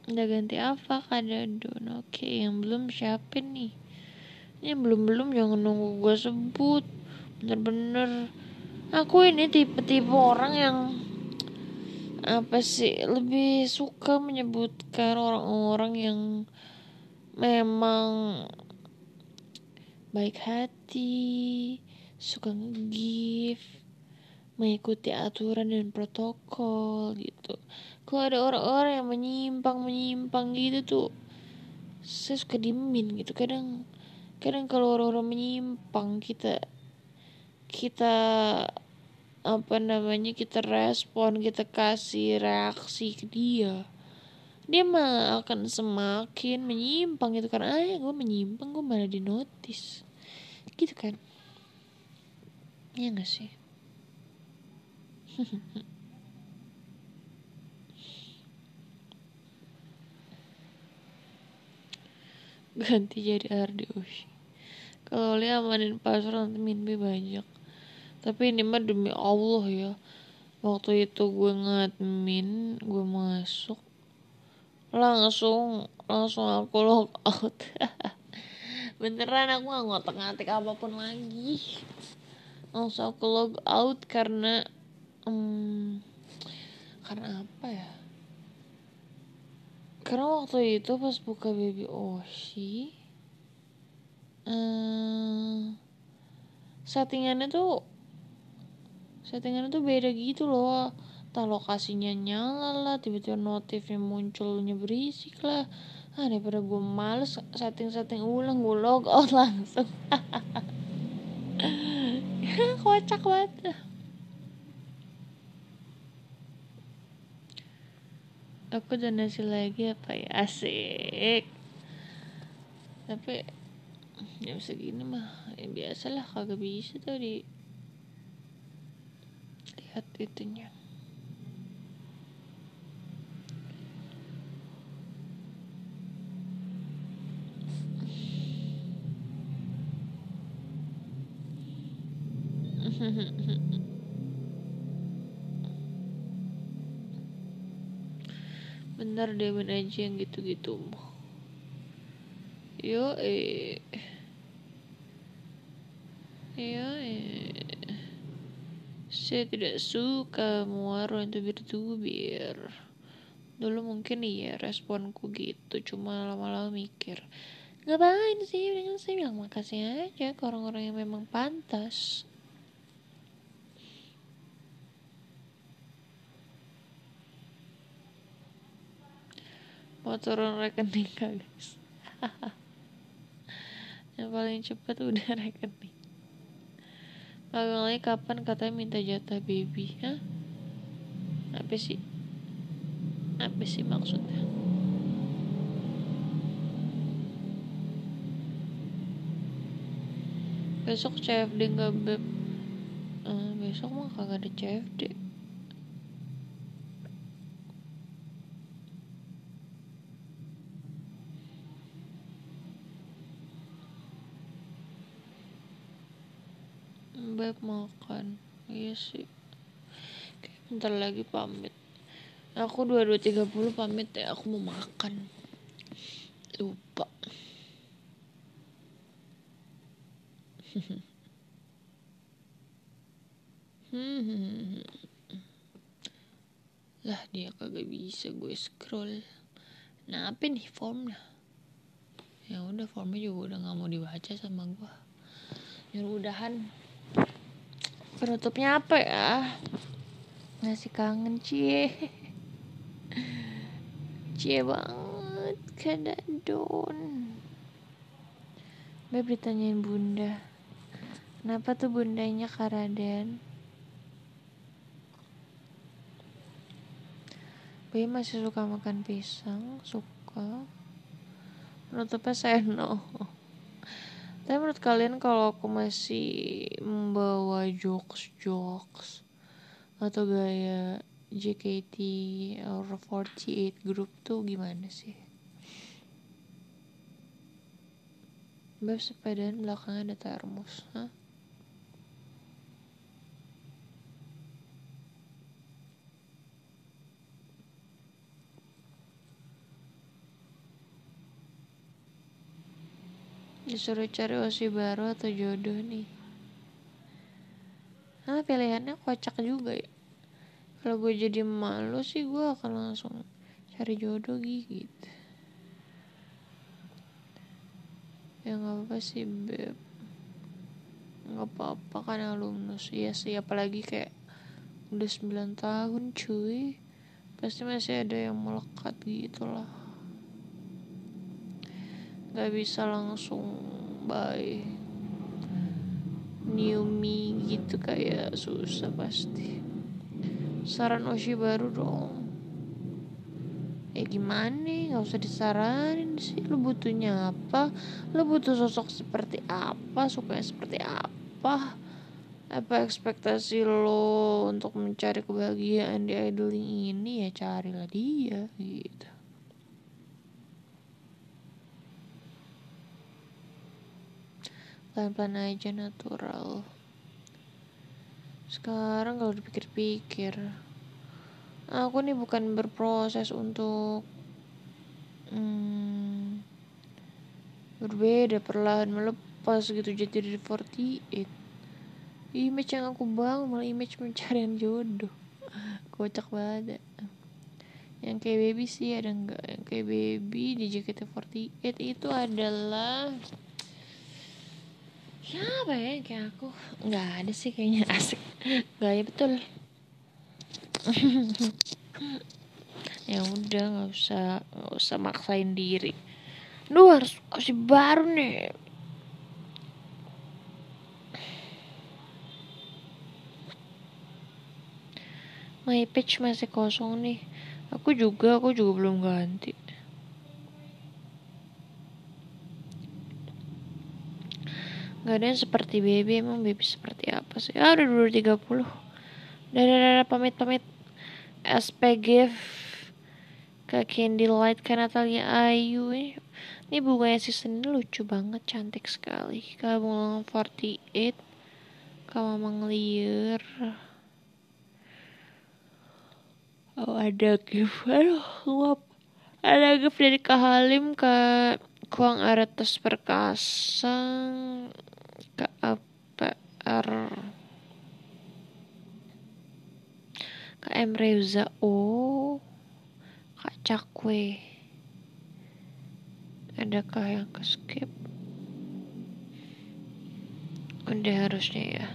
Udah ganti apa Kak Dadon Oke yang belum siapa nih? Ini belum-belum jangan nunggu gue sebut. Bener-bener. Aku ini tipe-tipe orang yang Apa sih? Lebih suka menyebutkan orang-orang yang Memang Baik hati Suka nge-give Mengikuti aturan dan protokol gitu. Kalau ada orang-orang yang menyimpang menyimpang gitu tuh saya suka dimin gitu. Kadang kadang kalau orang-orang menyimpang kita kita apa namanya kita respon kita kasih reaksi ke dia. Dia malah akan semakin menyimpang gitu kan. Ah gue menyimpang gue malah di notice gitu kan? Ya gak sih? Ganti jadi Ardeoshi kalau lihat amanin password nanti mimpi banyak tapi ini mah demi Allah ya. Waktu itu gue ngadmin gue masuk. Langsung langsung aku log out. Beneran aku gak ngotak-ngatik apa pun lagi. Langsung aku log out karena um, karena apa ya? Karena waktu itu pas buka baby Oshi uh, settingannya tuh settingannya tuh beda gitu loh. Tak lokasinya nyala lah tiba-tiba notifnya munculnya berisik lah. Ah daripada gue males setting-setting ulang gue log out langsung. Kocak banget. Aku donasi lagi apa ya? Asik. Tapi ya segini mah. Ya biasalah kagak bisa tuh di lihat itunya bener main aja yang gitu-gitu. Yo eh yo eh saya tidak suka muara itu bertubir Dulu mungkin iya responku gitu Cuma lama-lama mikir. Ngapain sih dengan saya bilang makasih aja ke orang-orang yang memang pantas. Mau turun rekening kak guys. Yang paling cepat udah rekening lagi kapan katanya minta jatah baby? Hah? apa sih? Apa sih maksudnya? Besok CFD nggak beb uh, besok mah kagak ada CFD Beb makan. Iya sih. Kayak bentar lagi pamit. Aku 22.30 pamit ya Aku mau makan. Lupa. Lah dia kagak bisa gue scroll. Nah apa nih formnya? Ya udah formnya juga udah nggak mau dibaca sama gue nyuruh udahan penutupnya apa ya? Ngasih kangen cie. Cie banget kadadon Beb ditanyain bunda Kenapa tuh bundanya Karaden Bayi masih suka makan pisang Suka. Menurutnya saya no tapi menurut kalian kalau aku masih membawa jokes-jokes atau gaya JKT or 48 group tuh gimana sih? Beb sepedaan belakangnya ada termos, hah? Disuruh cari osi baru atau jodoh nih. Ah pilihannya kocak juga ya. Kalau gue jadi malu sih gue akan langsung cari jodoh gitu ya nggak apa sih beb. Nggak apa-apa kan alumnus. Iya sih apalagi kayak udah 9 tahun cuy. Pasti masih ada yang melekat gitu lah nggak bisa langsung bye new me gitu kayak susah pasti. Saran Oshi baru dong. Ya gimana nih? Nggak usah disaranin sih. Lu butuhnya apa? Lu butuh sosok seperti apa? Sukanya seperti apa? Apa ekspektasi lo untuk mencari kebahagiaan di idoling ini? Ya carilah dia gitu pelan-pelan aja natural. Sekarang kalau dipikir-pikir aku nih bukan berproses untuk hmm, berbeda perlahan melepas gitu jadi dari 48 image yang aku bangun malah image pencarian jodoh. Kocak banget. Yang kayak baby sih ada enggak yang kayak baby di JKT48 itu adalah siapa ya kayak aku. Nggak ada sih kayaknya. Asik. Nggak ya betul. Ya udah nggak usah nggak usah maksain diri. Lu harus harus baru nih. My page masih kosong nih. Aku juga aku juga belum ganti Gak ada yang seperti baby Emang baby seperti apa sih? Ah udah 230 Dadah dadah pamit pamit. SPG Kak Candy Light Kak Natalia Ayu. Ini, ini bunganya season ini lucu banget Cantik sekali. Kak Bunga 48 Kak Mamang Liar Oh ada Aduh Nguap ada gift dari Kak Halim Kak Kuang Aretes Perkasa Kak APR Kak M Reza O Kak Cakwe. Adakah yang ke skip? Udah harusnya ya.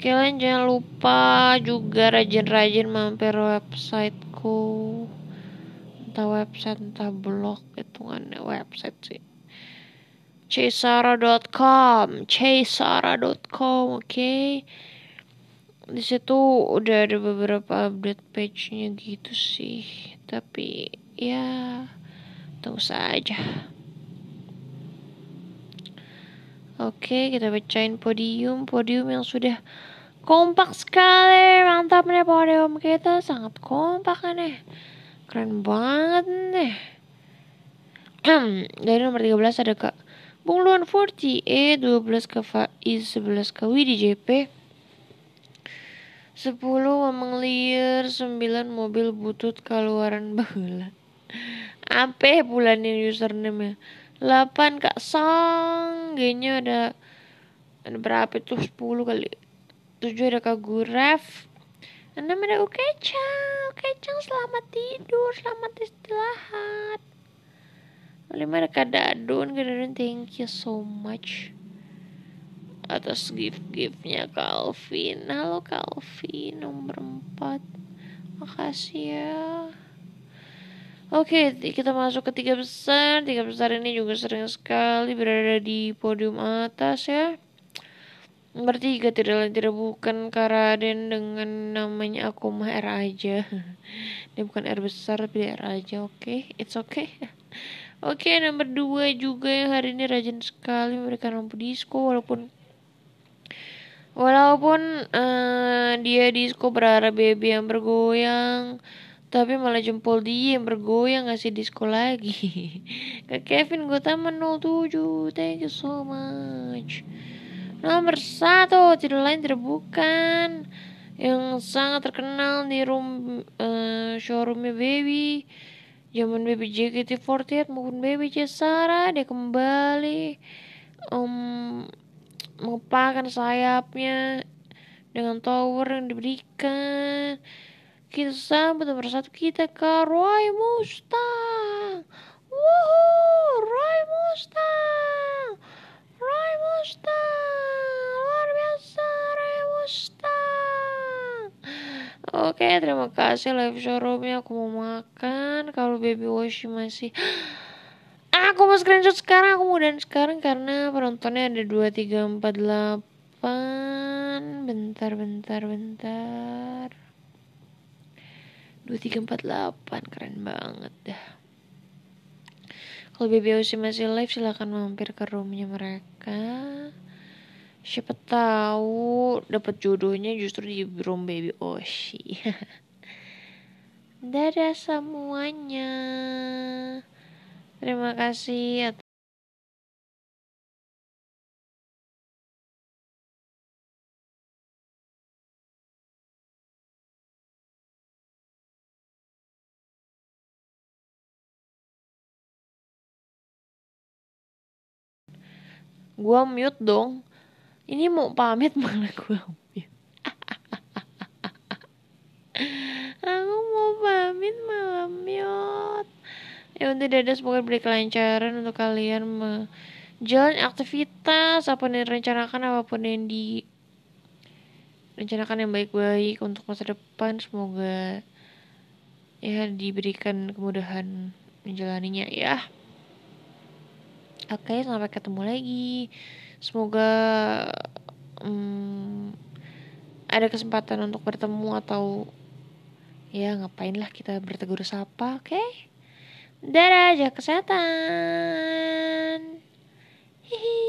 Kalian jangan lupa juga rajin-rajin mampir websiteku entah website entah blog hitungannya website sih csara.com csara.com oke okay? di situ udah ada beberapa update page-nya gitu sih tapi ya tunggu saja Oke, kita bacain podium. Podium yang sudah Kompak sekali, mantap nih podium kita, sangat kompak nih. Keren banget nih. Dari nomor 13 ada Kak Bung Luan 40, E 12 ke Faiz, 11 ke Widi JP. 10 Mamang Liar, 9 mobil butut keluaran bola. Apa bulan ini username-nya? 8 Kak Sang, G-nya ada ada berapa itu 10 kali tujuh ada Kak Guref enam ada Ukecang Ukecang selamat tidur selamat istirahat. Ada Kak Dadun Dadun thank you so much. Atas gift-giftnya Calvin. Halo Calvin nomor empat. Makasih ya. Oke, kita masuk ke tiga besar. Tiga besar ini juga sering sekali berada di podium atas ya. Bertiga tidak lain tidak bukan Karaden dengan namanya aku mah R aja. Dia bukan R besar tapi R aja, oke? Okay? It's okay. Oke, okay, nomor dua juga yang hari ini rajin sekali memberikan lampu disco walaupun walaupun uh, dia disco berharap baby yang bergoyang tapi malah jempol dia yang bergoyang ngasih disco lagi. Kak Kevin Gotama 07, thank you so much. Nomor satu tidak lain tidak bukan. Yang sangat terkenal di room uh, showroomnya Baby. Zaman Baby JKT48 maupun Baby Cesara dia kembali um, mengepakkan sayapnya dengan tower yang diberikan. Kita sambut nomor satu kita ke Roy Mustang. Woohoo Roy Mustang Roy Mustang Oke, terima kasih live showroomnya. Aku mau makan. Kalau baby wash masih Aku mau screenshot sekarang, aku mau dan sekarang karena penontonnya ada 2, 3, 4, 8 Bentar, bentar, bentar 2, 3, 4, 8 Keren banget dah Kalau Oshi masih live silahkan mampir ke roomnya mereka. Siapa tahu dapat jodohnya justru di room baby Oshi. Dadah semuanya. Terima kasih gua mute dong. Ini mau pamit malah gue aku mau pamit malah mute. Ya udah dadah semoga beri kelancaran untuk kalian jalan aktivitas apa yang direncanakan apa pun yang di rencanakan yang baik-baik untuk masa depan semoga ya diberikan kemudahan menjalaninya ya Oke, okay, sampai ketemu lagi. Semoga um, ada kesempatan untuk bertemu atau ya ngapain lah kita bertegur sapa, oke? Okay? Dadah, jaga kesehatan. Hihi.